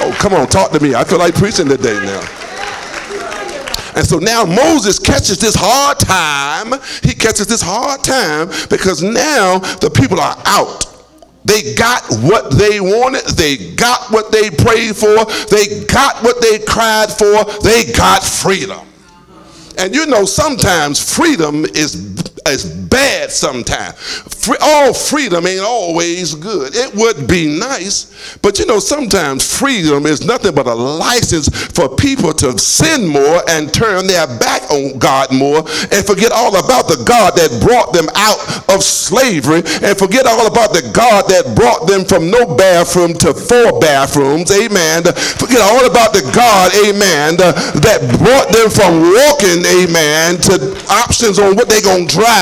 Oh, come on, talk to me. I feel like preaching today now. And so now Moses catches this hard time. He catches this hard time because now the people are out. They got what they wanted. They got what they prayed for. They got what they cried for. They got freedom. And you know, sometimes freedom is is bad sometimes. Free, all freedom ain't always good. It would be nice, but you know, sometimes freedom is nothing but a license for people to sin more and turn their back on God more and forget all about the God that brought them out of slavery and forget all about the God that brought them from no bathroom to four bathrooms. Amen. Forget all about the God, amen, that brought them from walking, amen, to options on what they're going to drive.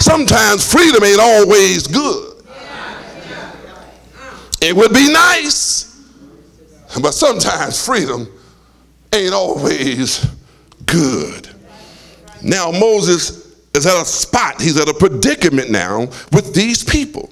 Sometimes freedom ain't always good. It would be nice, but sometimes freedom ain't always good. Now Moses is at a spot, he's at a predicament now with these people.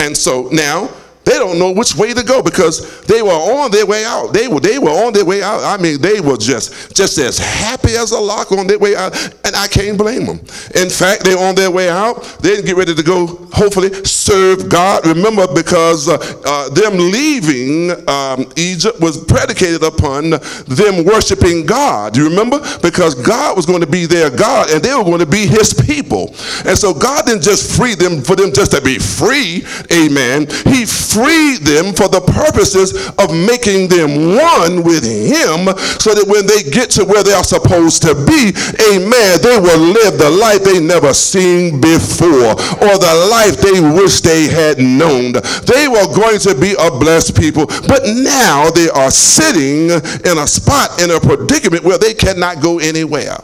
And so now they don't know which way to go because they were on their way out. They were they were on their way out. I mean, they were just just as happy as a lock on their way out, and I can't blame them. In fact, they're on their way out. They didn't get ready to go. Hopefully, serve God. Remember, because uh, uh, them leaving um, Egypt was predicated upon them worshiping God. You remember? Because God was going to be their God, and they were going to be His people. And so God didn't just free them for them just to be free. Amen. He freed them for the purposes of making them one with him so that when they get to where they are supposed to be, amen, they will live the life they never seen before or the life they wish they had known. They were going to be a blessed people, but now they are sitting in a spot, in a predicament where they cannot go anywhere.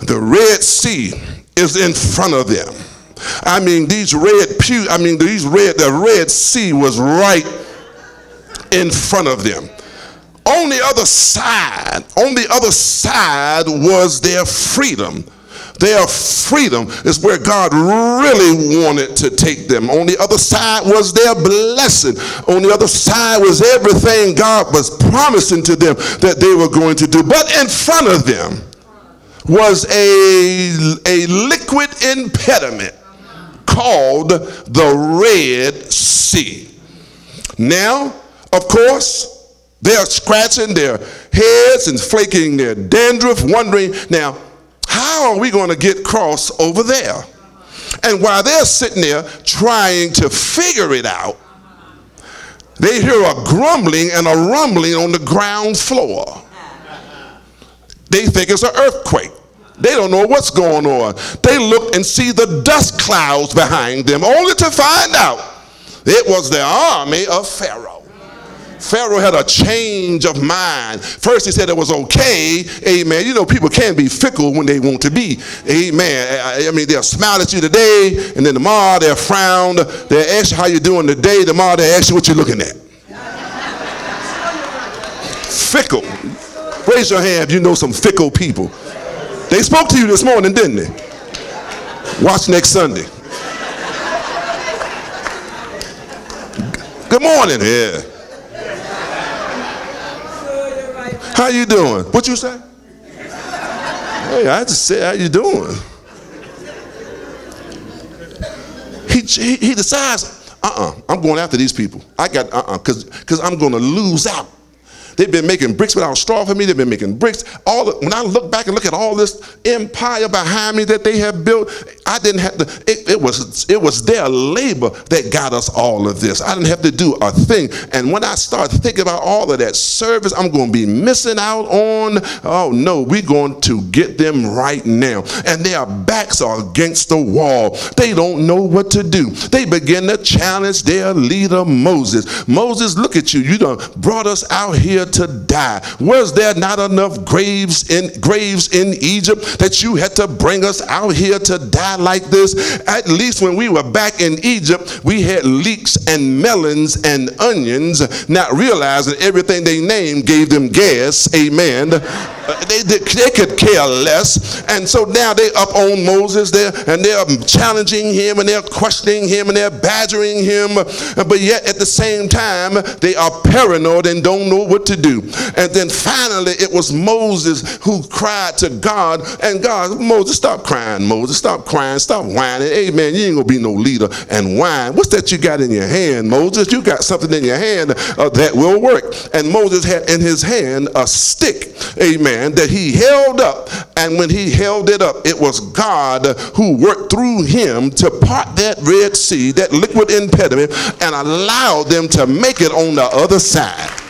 The Red Sea is in front of them. I mean, these red pew, I mean, these red, the Red Sea was right in front of them. On the other side, on the other side was their freedom. Their freedom is where God really wanted to take them. On the other side was their blessing. On the other side was everything God was promising to them that they were going to do. But in front of them was a, a liquid impediment called the Red Sea. Now, of course, they're scratching their heads and flaking their dandruff, wondering, now, how are we going to get across over there? And while they're sitting there trying to figure it out, they hear a grumbling and a rumbling on the ground floor. They think it's an earthquake. They don't know what's going on. They look and see the dust clouds behind them, only to find out it was the army of Pharaoh. Pharaoh had a change of mind. First, he said it was okay. Amen. You know, people can be fickle when they want to be. Amen. I mean, they'll smile at you today, and then tomorrow they'll frown. They'll ask you how you're doing today. Tomorrow they'll ask you what you're looking at. fickle. Raise your hand if you know some fickle people. They spoke to you this morning, didn't they? Watch next Sunday. Good morning. Yeah. How you doing? What you say? Hey, I just said, how you doing? he, he decides, uh-uh, I'm going after these people. I got, uh-uh, because I'm going to lose out. They've been making bricks without straw for me. They've been making bricks. All the, when I look back and look at all this empire behind me that they have built, I didn't have to. It, it was it was their labor that got us all of this. I didn't have to do a thing. And when I start thinking about all of that service, I'm going to be missing out on. Oh no, we're going to get them right now. And their backs are against the wall. They don't know what to do. They begin to challenge their leader Moses. Moses, look at you. You done brought us out here to die. Was there not enough graves in graves in Egypt that you had to bring us out here to die like this? At least when we were back in Egypt, we had leeks and melons and onions, not realizing everything they named gave them gas. Amen. Uh, they, they, they could care less. And so now they up on Moses there and they're challenging him and they're questioning him and they're badgering him. But yet at the same time, they are paranoid and don't know what to do. And then finally, it was Moses who cried to God. And God, Moses, stop crying, Moses. Stop crying. Stop whining. Hey, man, you ain't going to be no leader and whine. What's that you got in your hand, Moses? You got something in your hand uh, that will work. And Moses had in his hand a stick. Amen that he held up. And when he held it up, it was God who worked through him to part that Red Sea, that liquid impediment, and allowed them to make it on the other side.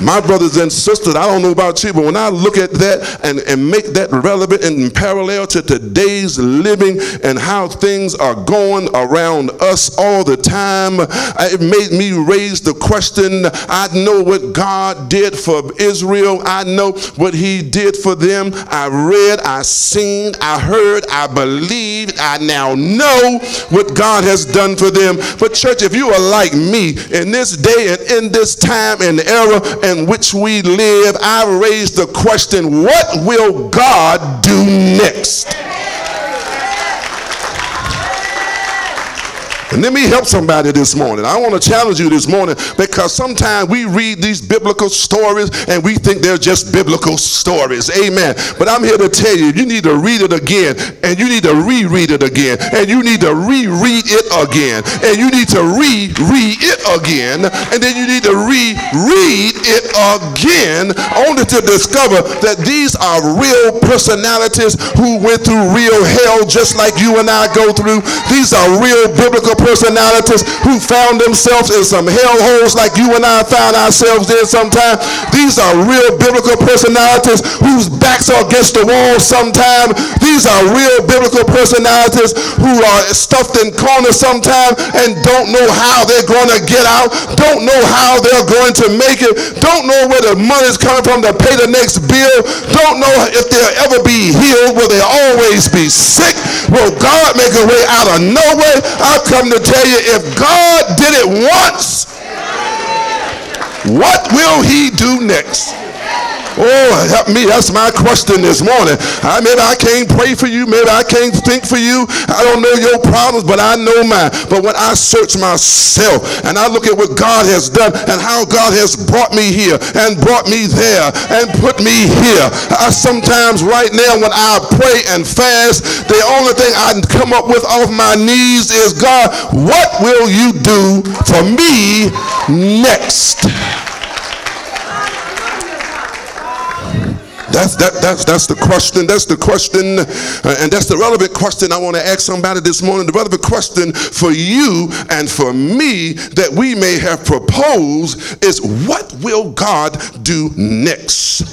My brothers and sisters, I don't know about you, but when I look at that and, and make that relevant and parallel to today's living and how things are going around us all the time, uh, it made me raise the question. I know what God did for Israel. I know what he did for them. I read, I seen, I heard, I believed. I now know what God has done for them. But church, if you are like me in this day and in this time and era, in which we live, I raise the question what will God do next? Let me help somebody this morning. I want to challenge you this morning because sometimes we read these biblical stories and we think they're just biblical stories. Amen. But I'm here to tell you, you need to read it again and you need to reread it again and you need to reread it again and you need to reread it again and then you need to reread it again only to discover that these are real personalities who went through real hell just like you and I go through. These are real biblical personalities who found themselves in some hell holes like you and I found ourselves in sometimes. These are real biblical personalities whose backs are against the wall sometimes. These are real biblical personalities who are stuffed in corners sometimes and don't know how they're going to get out, don't know how they're going to make it, don't know where the money's coming from to pay the next bill, don't know if they'll ever be healed, will they always be sick, will God make a way out of no way? I've come to tell you if God did it once, what will he do next? Oh, help me. That's my question this morning. I, maybe I can't pray for you. Maybe I can't think for you. I don't know your problems, but I know mine. But when I search myself and I look at what God has done and how God has brought me here and brought me there and put me here, I sometimes right now when I pray and fast, the only thing I come up with off my knees is God, what will you do for me next? That's that, that's that's the question. That's the question, uh, and that's the relevant question I want to ask somebody this morning. The relevant question for you and for me that we may have proposed is, what will God do next?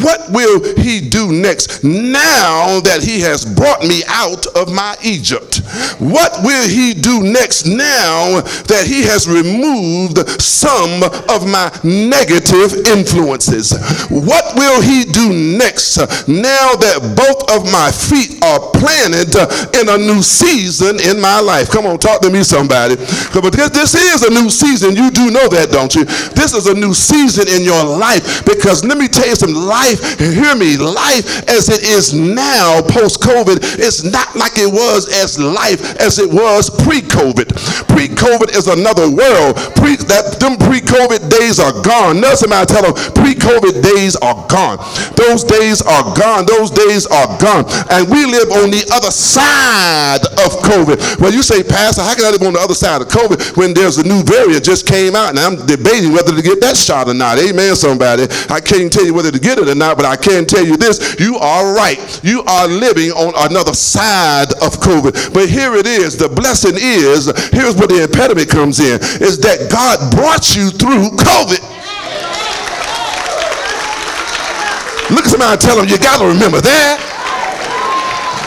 What will He do next? Now that He has brought me out of my Egypt, what will He do next? Now that He has removed some of my negative influences, what will He do next now that both of my feet are planted in a new season in my life. Come on, talk to me, somebody. But this is a new season. You do know that, don't you? This is a new season in your life because let me tell you some life, hear me, life as it is now post COVID is not like it was as life as it was pre-COVID. Pre-COVID is another world. Pre that them pre-COVID days are gone. Now somebody tell them pre-COVID days are gone. Those days are gone. Those days are gone. And we live on the other side of COVID. Well, you say, Pastor, how can I live on the other side of COVID when there's a new variant just came out and I'm debating whether to get that shot or not. Amen, somebody. I can't tell you whether to get it or not, but I can tell you this. You are right. You are living on another side of COVID. But here it is. The blessing is, here's where the impediment comes in, is that God brought you through COVID. Look at somebody tell them, you got to remember that.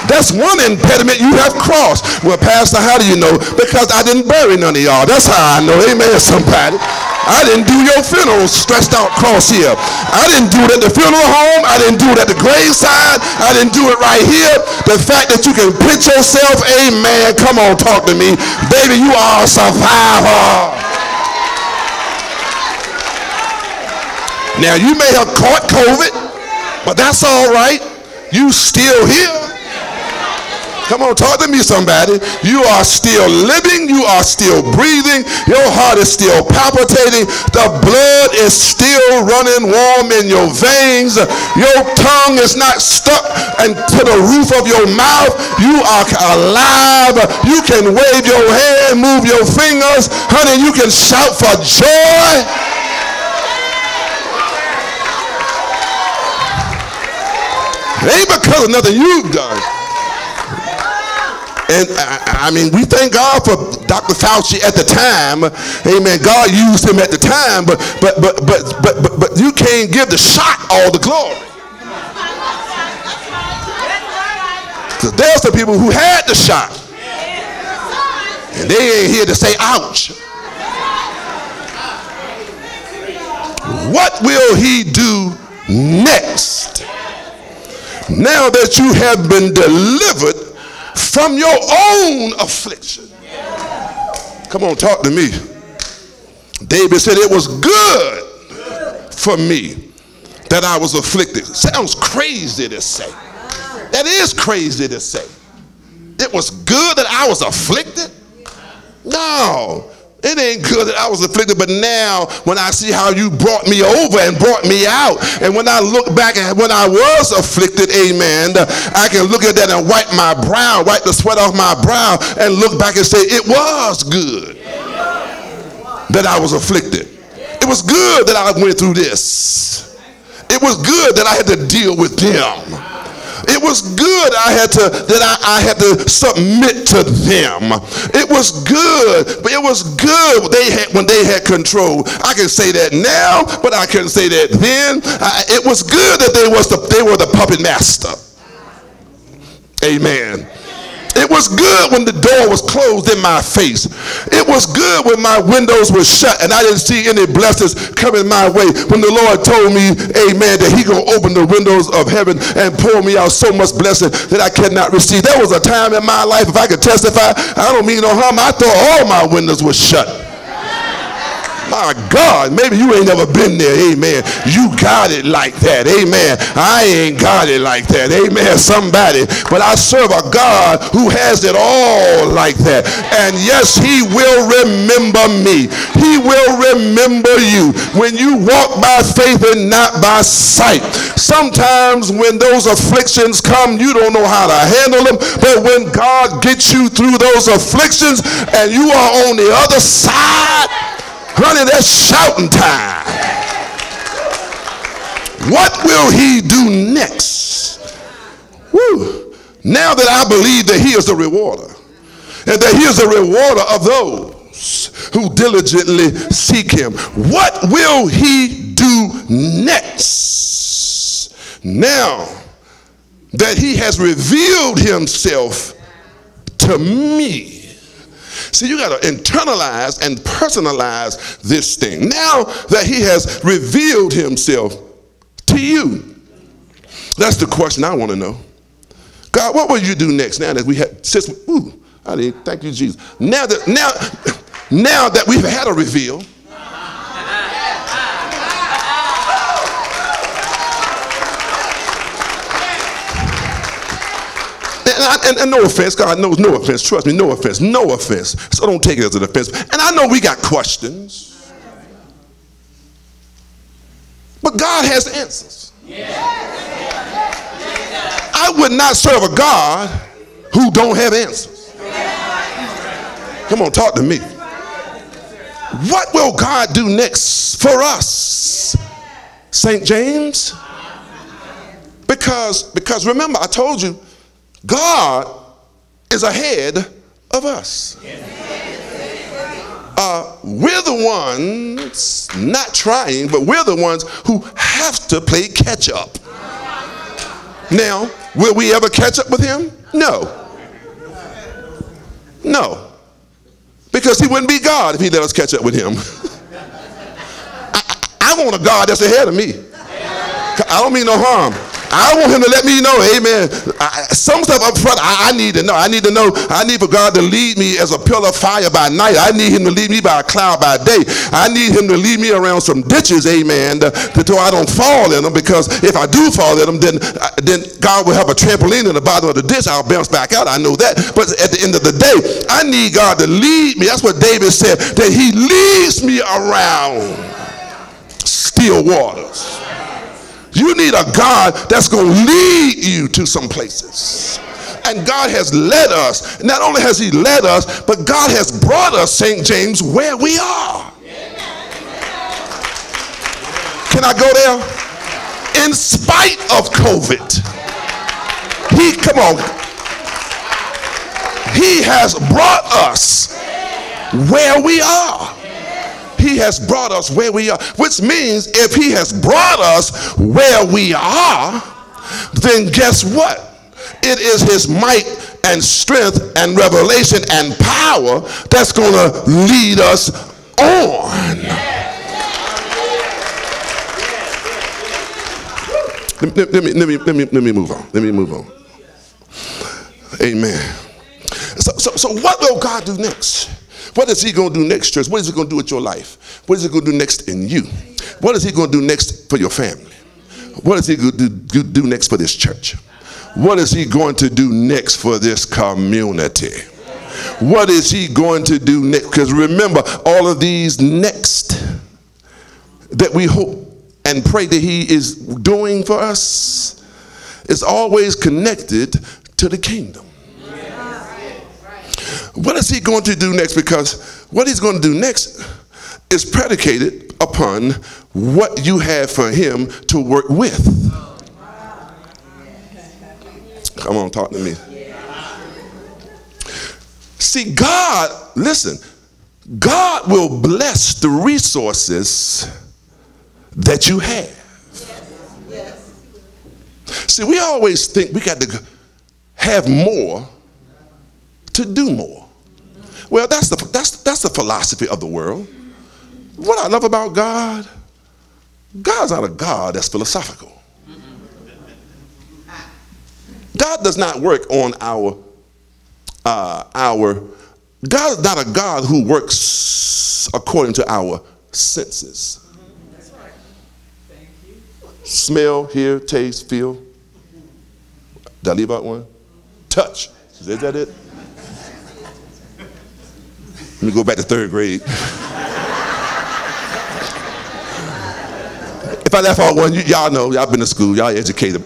That's one impediment you have crossed. Well, Pastor, how do you know? Because I didn't bury none of y'all. That's how I know. Amen, somebody. I didn't do your funeral stretched out cross here. I didn't do it at the funeral home. I didn't do it at the graveside. I didn't do it right here. The fact that you can pitch yourself, amen. Come on, talk to me. Baby, you are a survivor. Now, you may have caught COVID, but that's all right. You still here. Come on, talk to me, somebody. You are still living. You are still breathing. Your heart is still palpitating. The blood is still running warm in your veins. Your tongue is not stuck into the roof of your mouth. You are alive. You can wave your hand, move your fingers. Honey, you can shout for joy. It ain't because of nothing you've done. And I, I, mean, we thank God for Dr. Fauci at the time. Amen. God used him at the time, but but but but but but, but you can't give the shot all the glory. Because there's some people who had the shot. And they ain't here to say ouch. What will he do next? Now that you have been delivered from your own affliction. Come on, talk to me. David said, It was good for me that I was afflicted. Sounds crazy to say. That is crazy to say. It was good that I was afflicted? No. It ain't good that I was afflicted, but now when I see how you brought me over and brought me out, and when I look back at when I was afflicted, amen, I can look at that and wipe my brow, wipe the sweat off my brow, and look back and say, it was good that I was afflicted. It was good that I went through this. It was good that I had to deal with them. It was good I had to that I, I had to submit to them. It was good, but it was good they had when they had control. I can say that now, but I couldn't say that then. I, it was good that they was the, they were the puppet master. Amen. It was good when the door was closed in my face. It was good when my windows were shut and I didn't see any blessings coming my way. When the Lord told me, amen, that he to open the windows of heaven and pour me out so much blessing that I cannot receive. There was a time in my life, if I could testify, I don't mean no harm, I thought all my windows were shut. My God, maybe you ain't never been there. Amen. You got it like that. Amen. I ain't got it like that. Amen. Somebody. But I serve a God who has it all like that. And yes, he will remember me. He will remember you when you walk by faith and not by sight. Sometimes when those afflictions come, you don't know how to handle them. But when God gets you through those afflictions and you are on the other side, Honey, that's shouting time. What will he do next? Woo. Now that I believe that he is the rewarder, and that he is the rewarder of those who diligently seek him, what will he do next? Now that he has revealed himself to me. See, you got to internalize and personalize this thing. Now that he has revealed himself to you, that's the question I want to know. God, what will you do next? Now that we had, since, ooh, I did, thank you, Jesus. Now that, now, now that we've had a reveal, I, and, and no offense, God knows no offense. Trust me, no offense, no offense. So don't take it as an offense. And I know we got questions. But God has answers. I would not serve a God who don't have answers. Come on, talk to me. What will God do next for us? St. James? Because because remember I told you God is ahead of us. Uh, we're the ones not trying, but we're the ones who have to play catch up. Now, will we ever catch up with him? No. No. Because he wouldn't be God if he let us catch up with him. [laughs] I, I want a God that's ahead of me. I don't mean no harm. I want him to let me know, amen. I, some stuff up front, I, I, need to know. I need to know. I need for God to lead me as a pillar of fire by night. I need him to lead me by a cloud by day. I need him to lead me around some ditches, amen, to, to, I don't fall in them. Because if I do fall in them, then, uh, then God will have a trampoline in the bottom of the ditch. I'll bounce back out. I know that. But at the end of the day, I need God to lead me. That's what David said, that he leads me around still waters. You need a God that's going to lead you to some places. And God has led us. Not only has He led us, but God has brought us, St. James, where we are. Can I go there? In spite of COVID, He, come on, He has brought us where we are. He has brought us where we are. Which means if He has brought us where we are, then guess what? It is His might and strength and revelation and power that's going to lead us on. Let me, let, me, let, me, let me move on. Let me move on. Amen. So, so, so what will God do next? What is he going to do next, church? What is he going to do with your life? What is he going to do next in you? What is he going to do next for your family? What is he going to do, next for this church? What is he going to do next for this community? What is he going to do next? Because remember, all of these next that we hope and pray that he is doing for us is always connected to the kingdom. What is he going to do next? Because what he's going to do next is predicated upon what you have for him to work with. Come on, talk to me. See, God, listen, God will bless the resources that you have. See, we always think we got to have more to do more. Well, that's the, that's, that's the philosophy of the world. What I love about God, God's not a God that's philosophical. God does not work on our, uh, our, God is not a God who works according to our senses. That's right. Thank you. Smell, hear, taste, feel. Did I leave out one? Touch. Is that it? Let me go back to third grade. if I left out one, y'all know, y'all been to school, y'all educated.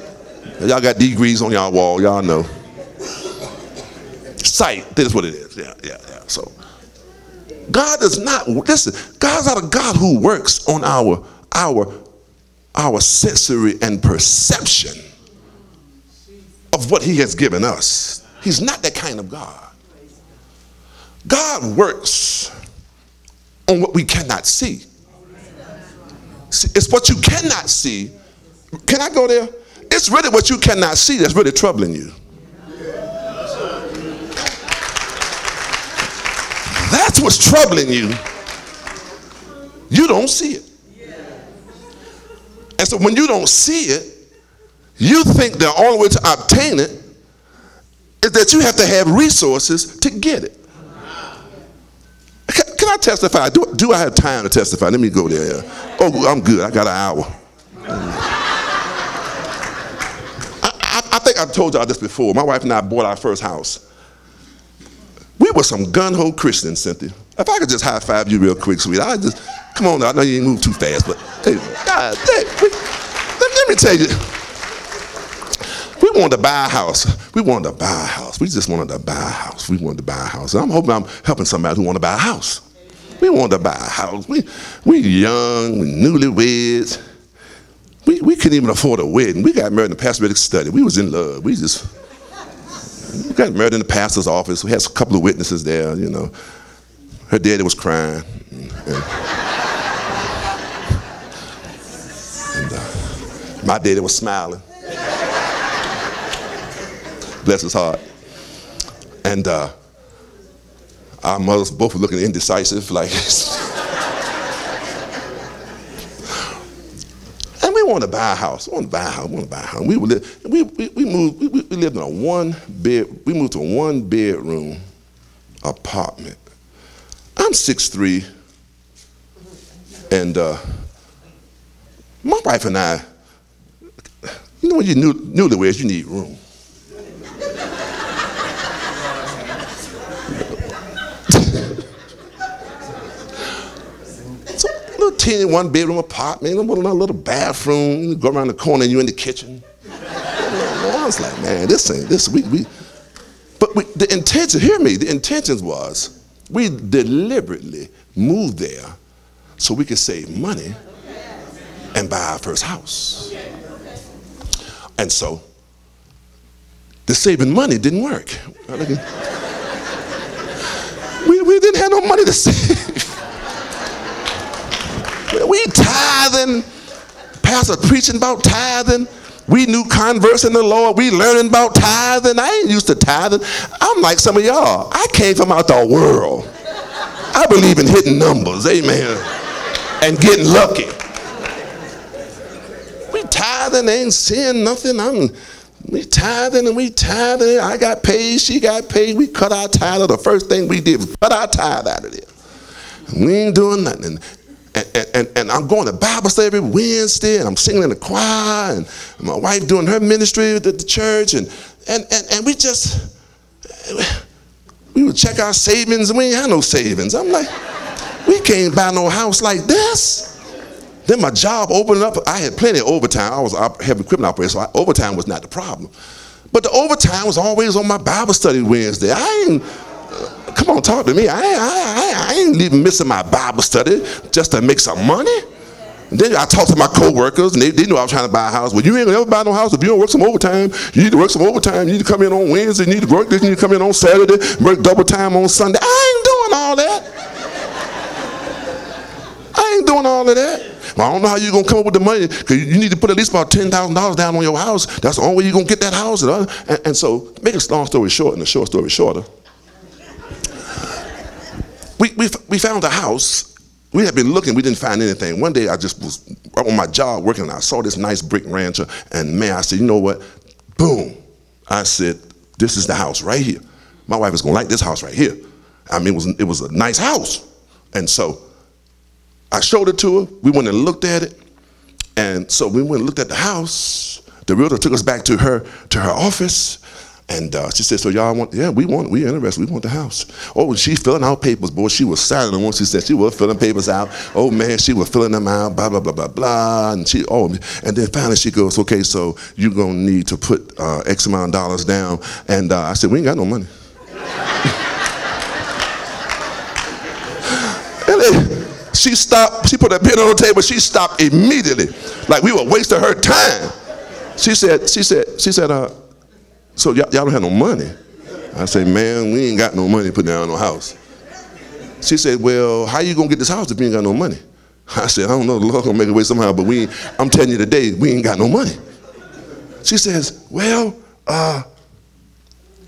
Y'all got degrees on y'all wall, y'all know. Sight, that's what it is. Yeah, yeah, yeah. So God does not listen, God's not a God who works on our our our sensory and perception of what he has given us. He's not that kind of God. God works on what we cannot see. see. It's what you cannot see. Can I go there? It's really what you cannot see that's really troubling you. That's what's troubling you. You don't see it. And so when you don't see it, you think the only way to obtain it is that you have to have resources to get it. I testify? Do, do I have time to testify? Let me go there. Oh, I'm good. I got an hour. I, I, I think I told y'all this before. My wife and I bought our first house. We were some gun ho Christians, Cynthia. If I could just high five you real quick, sweet, I just come on. I know you ain't move too fast, but hey, God, hey, let, let me tell you. We wanted to buy a house. We wanted to buy a house. We just wanted to buy a house. We wanted to buy a house. I'm hoping I'm helping somebody who want to buy a house. We wanted to buy a house. We we young, we newlyweds. We, we couldn't even afford a wedding. We got married in the pastoral study. We was in love. We just we got married in the pastor's office. We had a couple of witnesses there, you know. Her daddy was crying. And, and, uh, my daddy was smiling. Bless his heart. And uh, our mothers both were looking indecisive, like. and we wanted to buy a house. We wanted to buy a house. We wanted to buy a house. We, live, we, we, we moved. We, we lived in a one bed. We moved to a one bedroom apartment. I'm 6'3", and uh, my wife and I. You know when you're new, newlyweds, you need room. 10 one bedroom apartment, I'm in a little bathroom, you go around the corner and you're in the kitchen. I was like, man, this ain't this. We, we. But we, the intention, hear me, the intentions was we deliberately moved there so we could save money and buy our first house. And so the saving money didn't work. [laughs] we, we didn't have no money to [laughs] save. We tithing, pastor preaching about tithing. We new converse in the Lord. We learning about tithing. I ain't used to tithing. I'm like some of y'all. I came from out the world. I believe in hitting numbers, amen, and getting lucky. We tithing, ain't seeing nothing. I'm we tithing and we tithing. I got paid, she got paid. We cut our tithe. The first thing we did was cut our tithe out of there. We ain't doing nothing. And, and, and, I'm going to Bible study every Wednesday, and I'm singing in the choir, and my wife doing her ministry at the church, and, and, and, and we just, we would check our savings, and we ain't had no savings. I'm like, we can't buy no house like this. Then my job opened up. I had plenty of overtime. I was a heavy equipment operator, so I, overtime was not the problem. But the overtime was always on my Bible study Wednesday. I ain't, come on, talk to me. I, I, I, I ain't even missing my Bible study just to make some money. Then I talked to my co-workers, and they, they knew I was trying to buy a house. Well, you ain't gonna ever buy no house if you don't work some overtime. You need to work some overtime. You need to come in on Wednesday. You need to work this. You need to come in on Saturday. Work double time on Sunday. I ain't doing all that. I ain't doing all of that. Well, I don't know how you're gonna come up with the money because you need to put at least about ten thousand dollars down on your house. That's the only way you're gonna get that house. And, and, and so, make a long story short, and a short story shorter. We, we, we found a house. We had been looking, we didn't find anything. One day I just was on my job working and I saw this nice brick rancher, and man, I said, you know what? Boom. I said, this is the house right here. My wife is gonna like this house right here. I mean, it was, it was a nice house. And so I showed it to her. We went and looked at it. And so we went and looked at the house. The realtor took us back to her to her office. And uh, she said, "So y'all want? Yeah, we want. We interested. We want the house." Oh, she filling out papers, boy. She was silent once she said she was filling papers out. Oh man, she was filling them out. Blah blah blah blah blah. And she oh, and then finally she goes, "Okay, so you're gonna need to put uh, X amount of dollars down." And uh, I said, "We ain't got no money." [laughs] and then, she stopped, she put a pen on the table, she stopped immediately. Like we were wasting her time. She said, she said, she said, uh, so y'all, don't have no money. I say, man, we ain't got no money to put down no house. She said, well, how you gonna get this house if you ain't got no money? I said, I don't know, the Lord gonna make a way somehow, but we I'm telling you today, we ain't got no money. She says, well, uh,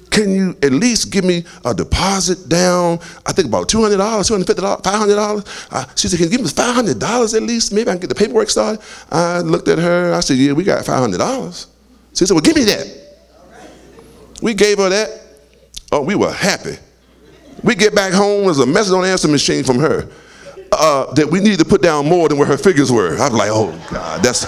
can you at least give me a deposit down? I think about $200, $250, $500. Uh, she said, can you give me $500 at least? Maybe I can get the paperwork started. I looked at her. I said, yeah, we got $500. She said, well, give me that. We gave her that. Oh, we were happy. We get back home, there's a message on the answer machine from her uh, that we need to put down more than where her figures were. I was like, oh, God, that's,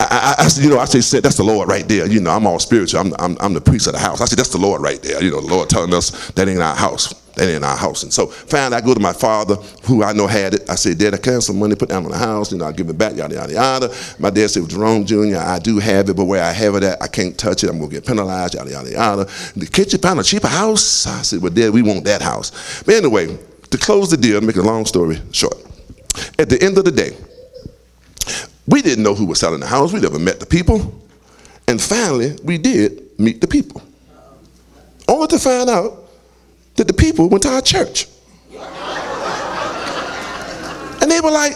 I, I, I you know, I said, said, that's the Lord right there. You know, I'm all spiritual. I'm, I'm, I'm the priest of the house. I said, that's the Lord right there. You know, the Lord telling us that ain't our house. That ain't our house. And so finally I go to my father, who I know had it. I said, Dad, I can have some money put down on the house. You know, I'll give it back, yada, yada, yada. My dad said, Jerome Jr., I do have it, but where I have it at, I can't touch it. I'm going to get penalized, yada, yada, yada. Can't you find a cheaper house? I said, well, Dad, we want that house. But anyway, to close the deal, make a long story short, at the end of the day, we didn't know who was selling the house. We never met the people. And finally, we did meet the people. Only to find out that the people went to our church. And they were like,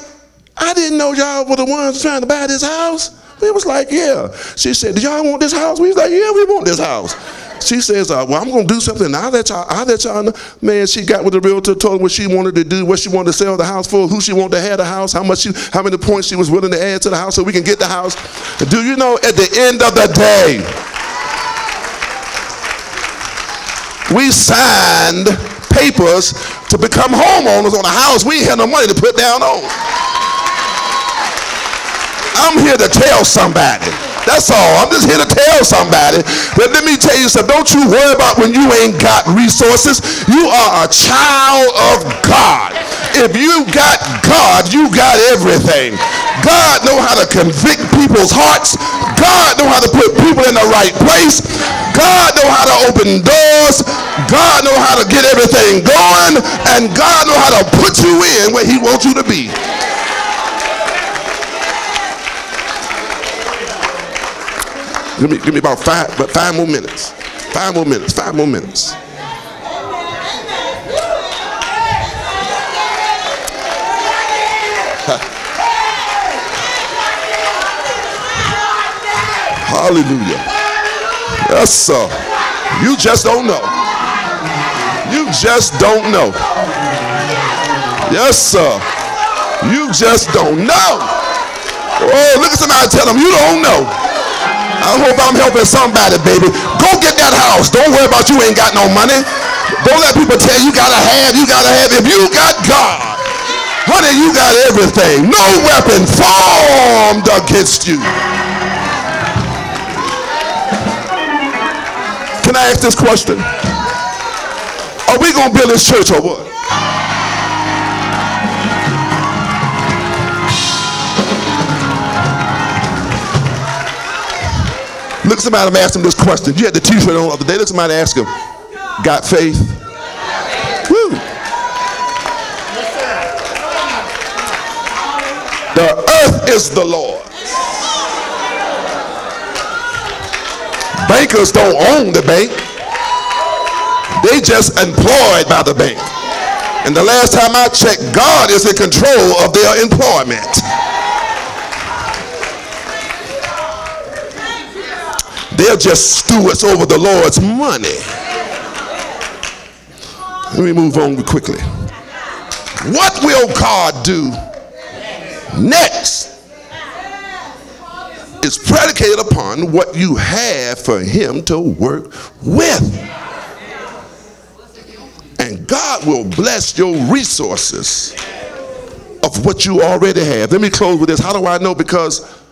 I didn't know y'all were the ones trying to buy this house. We was like, yeah. She said, do y'all want this house? We was like, yeah, we want this house. She says, uh, well, I'm going to do something. I'll let y'all, I'll let y'all know. Man, she got with the realtor, told her what she wanted to do, what she wanted to sell the house for, who she wanted to have the house, how much she, how many points she was willing to add to the house so we can get the house. Do you know at the end of the day, we signed papers to become homeowners on a house we had no money to put down on. I'm here to tell somebody. That's all. I'm just here to tell somebody. But let me tell you something. Don't you worry about when you ain't got resources. You are a child of God. If you got God, you got everything. God know how to convict people's hearts. God know how to put people in the right place. God know how to open doors. God know how to get everything going. And God know how to put you in where he wants you to be. Give me, give me about five, but five more minutes. Five more minutes. Five more minutes. [laughs] Hallelujah. Yes, sir. You just don't know. You just don't know. Yes, sir. You just don't know. Oh, look at somebody tell them you don't know. I hope I'm helping somebody, baby. Go get that house. Don't worry about you ain't got no money. Don't let people tell you gotta have, you gotta have. If you got God, honey, you got everything. No weapon formed against you. Can I ask this question? Are we gonna build this church or what? Look somebody and ask him this question. You had the t-shirt on the other day. Look somebody and ask him, got faith? Woo. The earth is the Lord's. Bankers don't own the bank. They just employed by the bank. And the last time I checked, God is in control of their employment. They're just stewards over the Lord's money. Let me move on quickly. What will God do next is predicated upon what you have for Him to work with. And God will bless your resources of what you already have. Let me close with this. How do I know? Because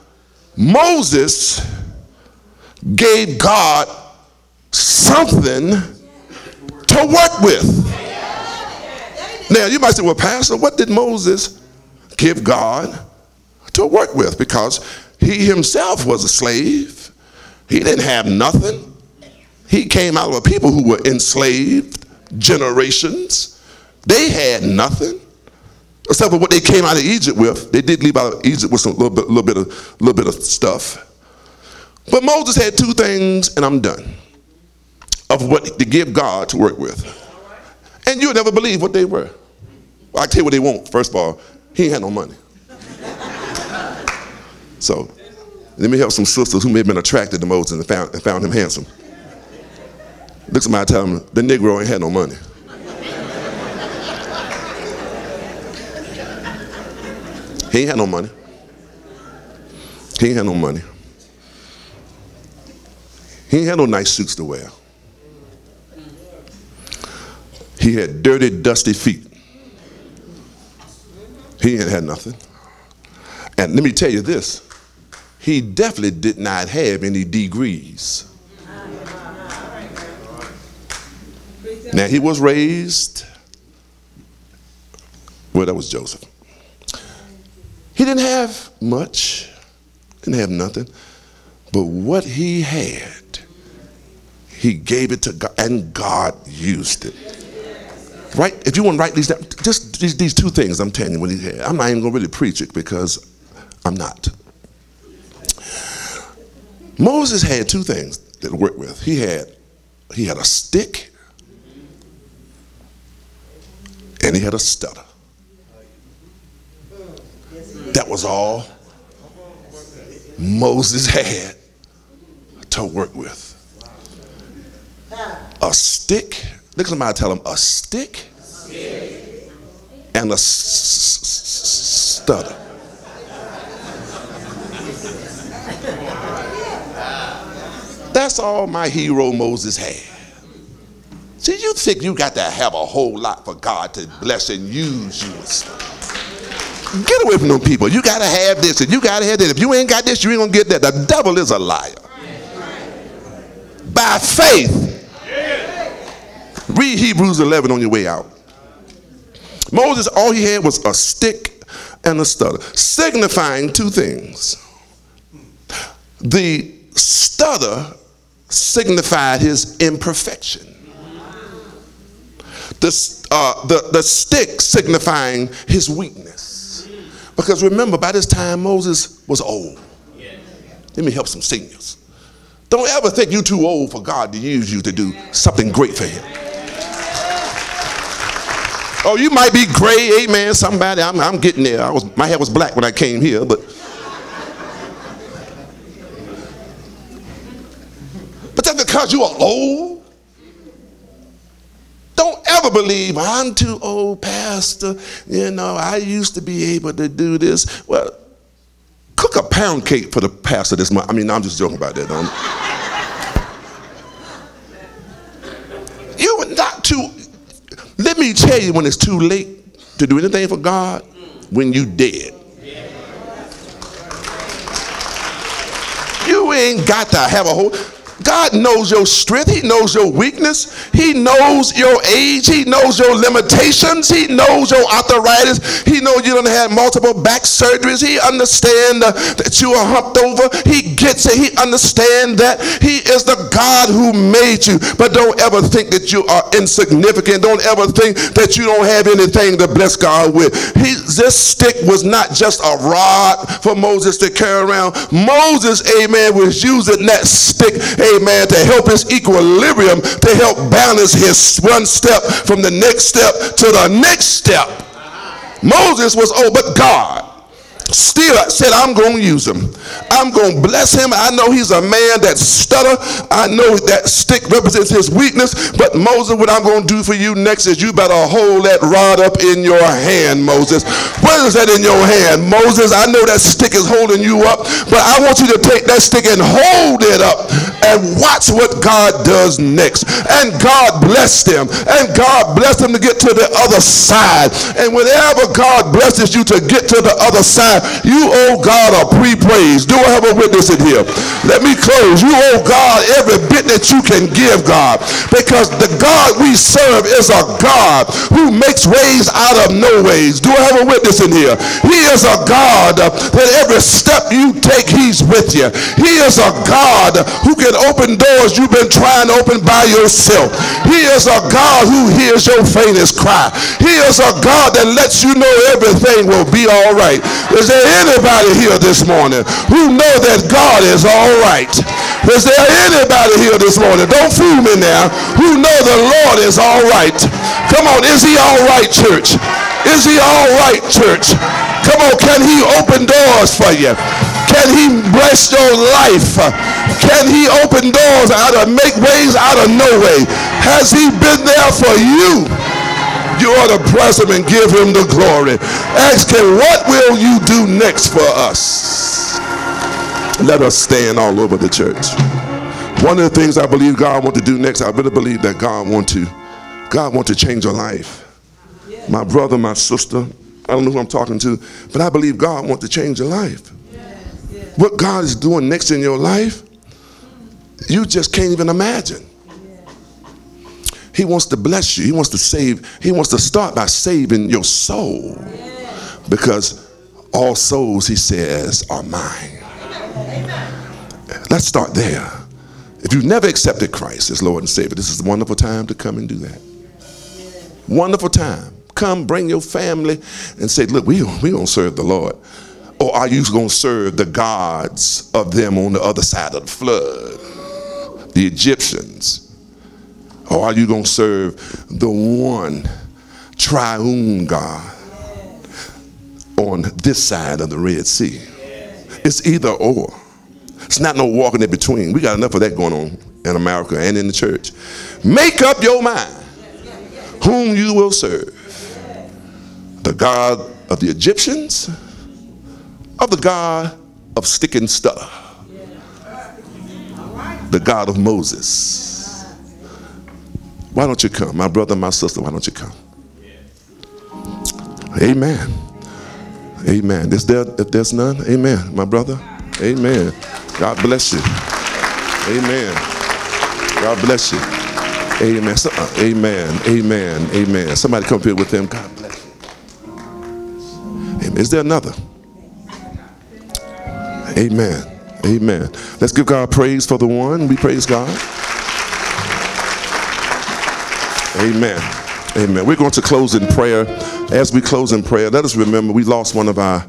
Moses gave God something to work with. Now, you might say, well, Pastor, what did Moses give God to work with? Because he himself was a slave, he didn't have nothing. He came out of a people who were enslaved generations. They had nothing except for what they came out of Egypt with. They did leave out of Egypt with some little bit, little bit of, little bit of stuff. But Moses had two things, and I'm done, of what to give God to work with. And you'll never believe what they were. I tell you what they want. First of all, he ain't had no money. So let me help some sisters who may have been attracted to Moses and found, and found him handsome. Look somebody tell him the Negro ain't had no money. He ain't had no money. He ain't had no money. He had no nice suits to wear. He had dirty, dusty feet. He ain't had nothing. And let me tell you this he definitely did not have any degrees. Now he was raised, well, that was Joseph. He didn't have much, didn't have nothing, but what he had, he gave it to God, and God used it. Right? If you want to write these down, just these, these two things I'm telling you what he had. I'm not even going to really preach it because I'm not. Moses had two things that work with. He had he had a stick and he had a stutter. That was all Moses had to work with. A stick. Look at somebody tell him a stick and a stutter. That's all my hero Moses had. See, you think you got to have a whole lot for God to bless and use you. Get away from them people. You got to have this and you got to have that. If you ain't got this, you ain't going to get that. The devil is a liar. By faith. Read Hebrews 11 on your way out. Moses, all he had was a stick and a stutter, signifying two things. The stutter signified his imperfection. The, uh, the, the stick signifying his weakness. Because remember, by this time, Moses was old. Let me help some seniors. Don't ever think you're too old for God to use you to do something great for him. Oh, you might be gray, amen, somebody. I'm, I'm getting there. I was, my hair was black when I came here, but. But that's because you are old. Don't ever believe I'm too old, Pastor. You know, I used to be able to do this. Well, a pound cake for the pastor this month. I mean, I'm just joking about that. Don't. You are not too. Let me tell you when it's too late to do anything for God when you dead. You ain't got to have a whole. God knows your strength. He knows your weakness. He knows your age. He knows your limitations. He knows your arthritis. He knows you don't have multiple back surgeries. He understands uh, that you are humped over. He gets it. He understands that he is the God who made you. But don't ever think that you are insignificant. Don't ever think that you don't have anything to bless God with. He, this stick was not just a rod for Moses to carry around. Moses, amen, was using that stick, amen, to help his equilibrium, to help balance his one step from the next step to the next step. Moses was, oh, but God still I said, I'm going to use him. I'm going to bless him. I know he's a man that stutter. I know that stick represents his weakness. But Moses, what I'm going to do for you next is you better hold that rod up in your hand, Moses. What is that in your hand? Moses, I know that stick is holding you up, but I want you to take that stick and hold it up and watch what God does next. And God blessed him. And God blessed him to get to the other side. And whenever God blesses you to get to the other side, you owe God a pre-praise. Do I have a witness in here? Let me close. You owe God every bit that you can give God. Because the God we serve is a God who makes ways out of no ways. Do I have a witness in here? He is a God that every step you take, he's with you. He is a God who can open doors you've been trying to open by yourself. He is a God who hears your faintest cry. He is a God that lets you know everything will be all right. Is there anybody here this morning who know that God is all right? Is there anybody here this morning? Don't fool me now. Who know the Lord is all right? Come on, is he all right, church? Is he all right, church? Come on, can he open doors for you? Can he bless your life? Can he open doors out of make ways out of no way? Has he been there for you? You ought to bless him and give him the glory. Ask him, what will you do next for us? Let us stand all over the church. One of the things I believe God want to do next, I really believe that God want to, God want to change your life. My brother, my sister, I don't know who I'm talking to, but I believe God want to change your life. what God is doing next in your life, you just can't even imagine. He wants to bless you. He wants to save. He wants to start by saving your soul. Because all souls, he says, are mine. Let's start there. If you've never accepted Christ as Lord and Savior, this is a wonderful time to come and do that. Wonderful time. Come, bring your family, and say, look, we we gonna serve the Lord. Or are you gonna serve the gods of them on the other side of the flood? The Egyptians. Or are you gonna serve the one triune God on this side of the Red Sea? It's either or. It's not no walking in between. We got enough of that going on in America and in the church. Make up your mind whom you will serve the God of the Egyptians, of the God of stick and stuff, the God of Moses. Why don't you come? My brother, my sister, why don't you come? Amen. Amen. Is there, if there's none, amen. My brother, amen. God bless you. Amen. God bless you. Amen. So, uh, amen. Amen. Amen. Somebody come here with them. God bless you. Amen. Is there another? Amen. Amen. Let's give God praise for the one. We praise God. Amen. Amen. We're going to close in prayer. As we close in prayer, let us remember we lost one of our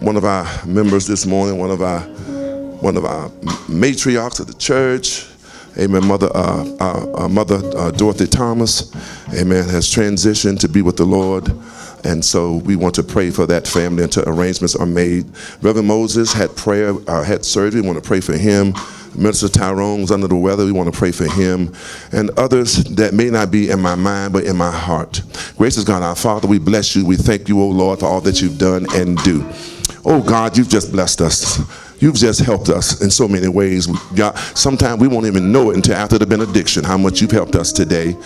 one of our members this morning, one of our one of our matriarchs of the church. Amen. Mother, uh, our, our mother uh, Dorothy Thomas, Amen, has transitioned to be with the Lord, and so we want to pray for that family until arrangements are made. Reverend Moses had prayer, uh, had surgery. We want to pray for him. Minister Tyrone's under the weather. We want to pray for him and others that may not be in my mind but in my heart. Gracious God, our Father, we bless you. We thank you, O Lord, for all that you've done and do. Oh God, you've just blessed us. You've just helped us in so many ways. God, sometimes we won't even know it until after the benediction how much you've helped us today.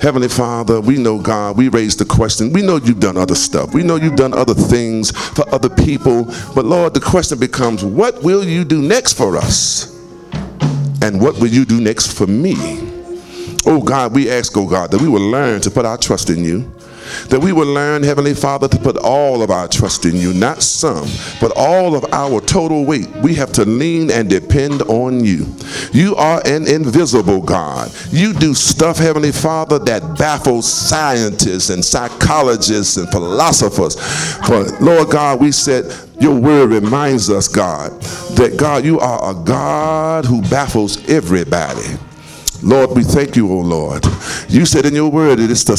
Heavenly Father, we know, God, we raised the question. We know you've done other stuff. We know you've done other things for other people. But Lord, the question becomes, what will you do next for us? And what will you do next for me? Oh God, we ask, oh God, that we will learn to put our trust in you. That we will learn, Heavenly Father, to put all of our trust in you, not some, but all of our total weight. We have to lean and depend on you. You are an invisible God. You do stuff, Heavenly Father, that baffles scientists and psychologists and philosophers. For Lord God, we said, your word reminds us, God, that God, you are a God who baffles everybody. Lord, we thank you, O Lord. You said in your word it is the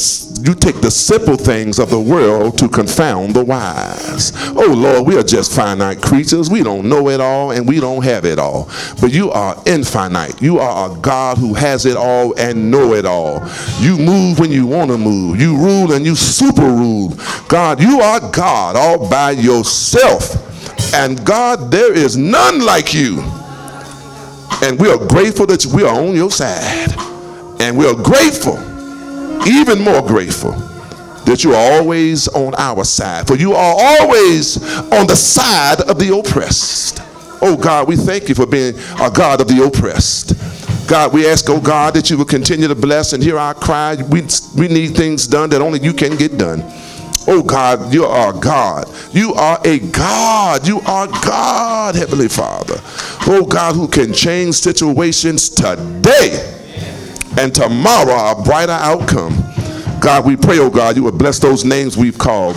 you take the simple things of the world to confound the wise. Oh Lord, we are just finite creatures. We don't know it all and we don't have it all. But you are infinite. You are a God who has it all and know it all. You move when you want to move. You rule and you super rule. God, you are God all by yourself. And God, there is none like you. And we are grateful that we are on your side. And we are grateful, even more grateful, that you are always on our side. For you are always on the side of the oppressed. Oh God, we thank you for being a God of the oppressed. God, we ask, oh God, that you will continue to bless and hear our cry. We, we need things done that only you can get done. Oh God, you are God. You are a God. You are God, Heavenly Father. Oh God, who can change situations today and tomorrow a brighter outcome. God, we pray, oh God, you would bless those names we've called.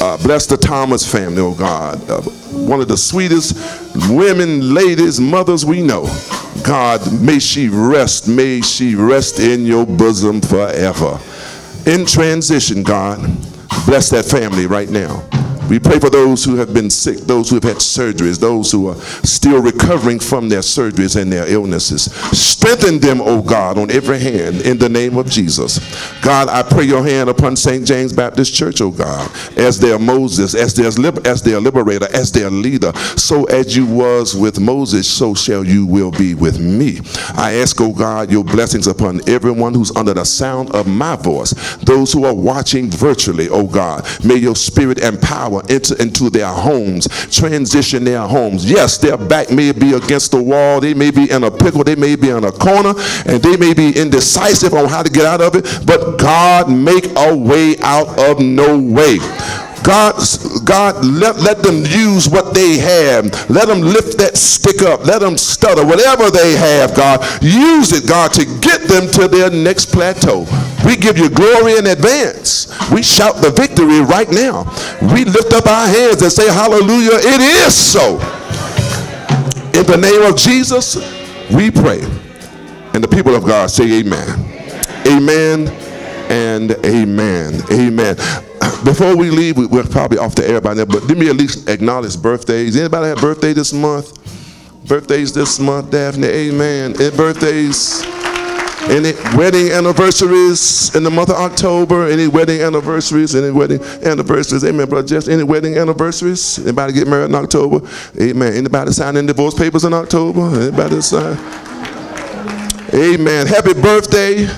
Uh, bless the Thomas family, oh God. Uh, one of the sweetest women, ladies, mothers we know. God, may she rest. May she rest in your bosom forever. In transition, God, bless that family right now. We pray for those who have been sick, those who have had surgeries, those who are still recovering from their surgeries and their illnesses. Strengthen them, O God, on every hand in the name of Jesus. God, I pray your hand upon St. James Baptist Church, O God, as their Moses, as their, as their liberator, as their leader. So as you was with Moses, so shall you will be with me. I ask, O God, your blessings upon everyone who's under the sound of my voice, those who are watching virtually, O God. May your spirit empower power enter into their homes, transition their homes. Yes, their back may be against the wall, they may be in a pickle, they may be in a corner, and they may be indecisive on how to get out of it, but God make a way out of no way. God, God, let, let them use what they have. Let them lift that stick up. Let them stutter. Whatever they have, God, use it, God, to get them to their next plateau. We give you glory in advance. We shout the victory right now. We lift up our hands and say, Hallelujah, it is so. In the name of Jesus, we pray. And the people of God say, Amen. Amen and amen. Amen. Before we leave, we- we're probably off the air by now, but let me at least acknowledge birthdays. Anybody have birthday this month? Birthdays this month, Daphne. Amen. And birthdays. Any wedding anniversaries in the month of October? Any wedding anniversaries? Any wedding anniversaries? Amen, brother Jess. Any wedding anniversaries? Anybody get married in October? Amen. Anybody signing divorce papers in October? Anybody sign? Amen. Happy birthday.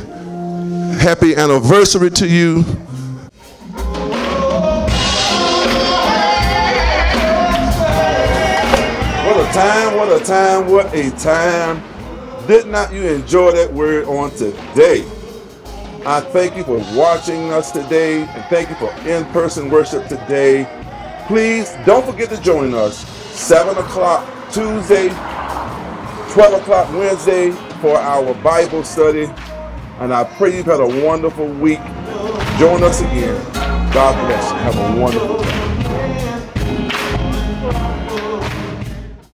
Happy anniversary to you. What a time, what a time, what a time. Did not you enjoy that word on today? I thank you for watching us today and thank you for in person worship today. Please don't forget to join us 7 o'clock Tuesday, 12 o'clock Wednesday for our Bible study. And I pray you've had a wonderful week. Join us again. God bless you. Have a wonderful day.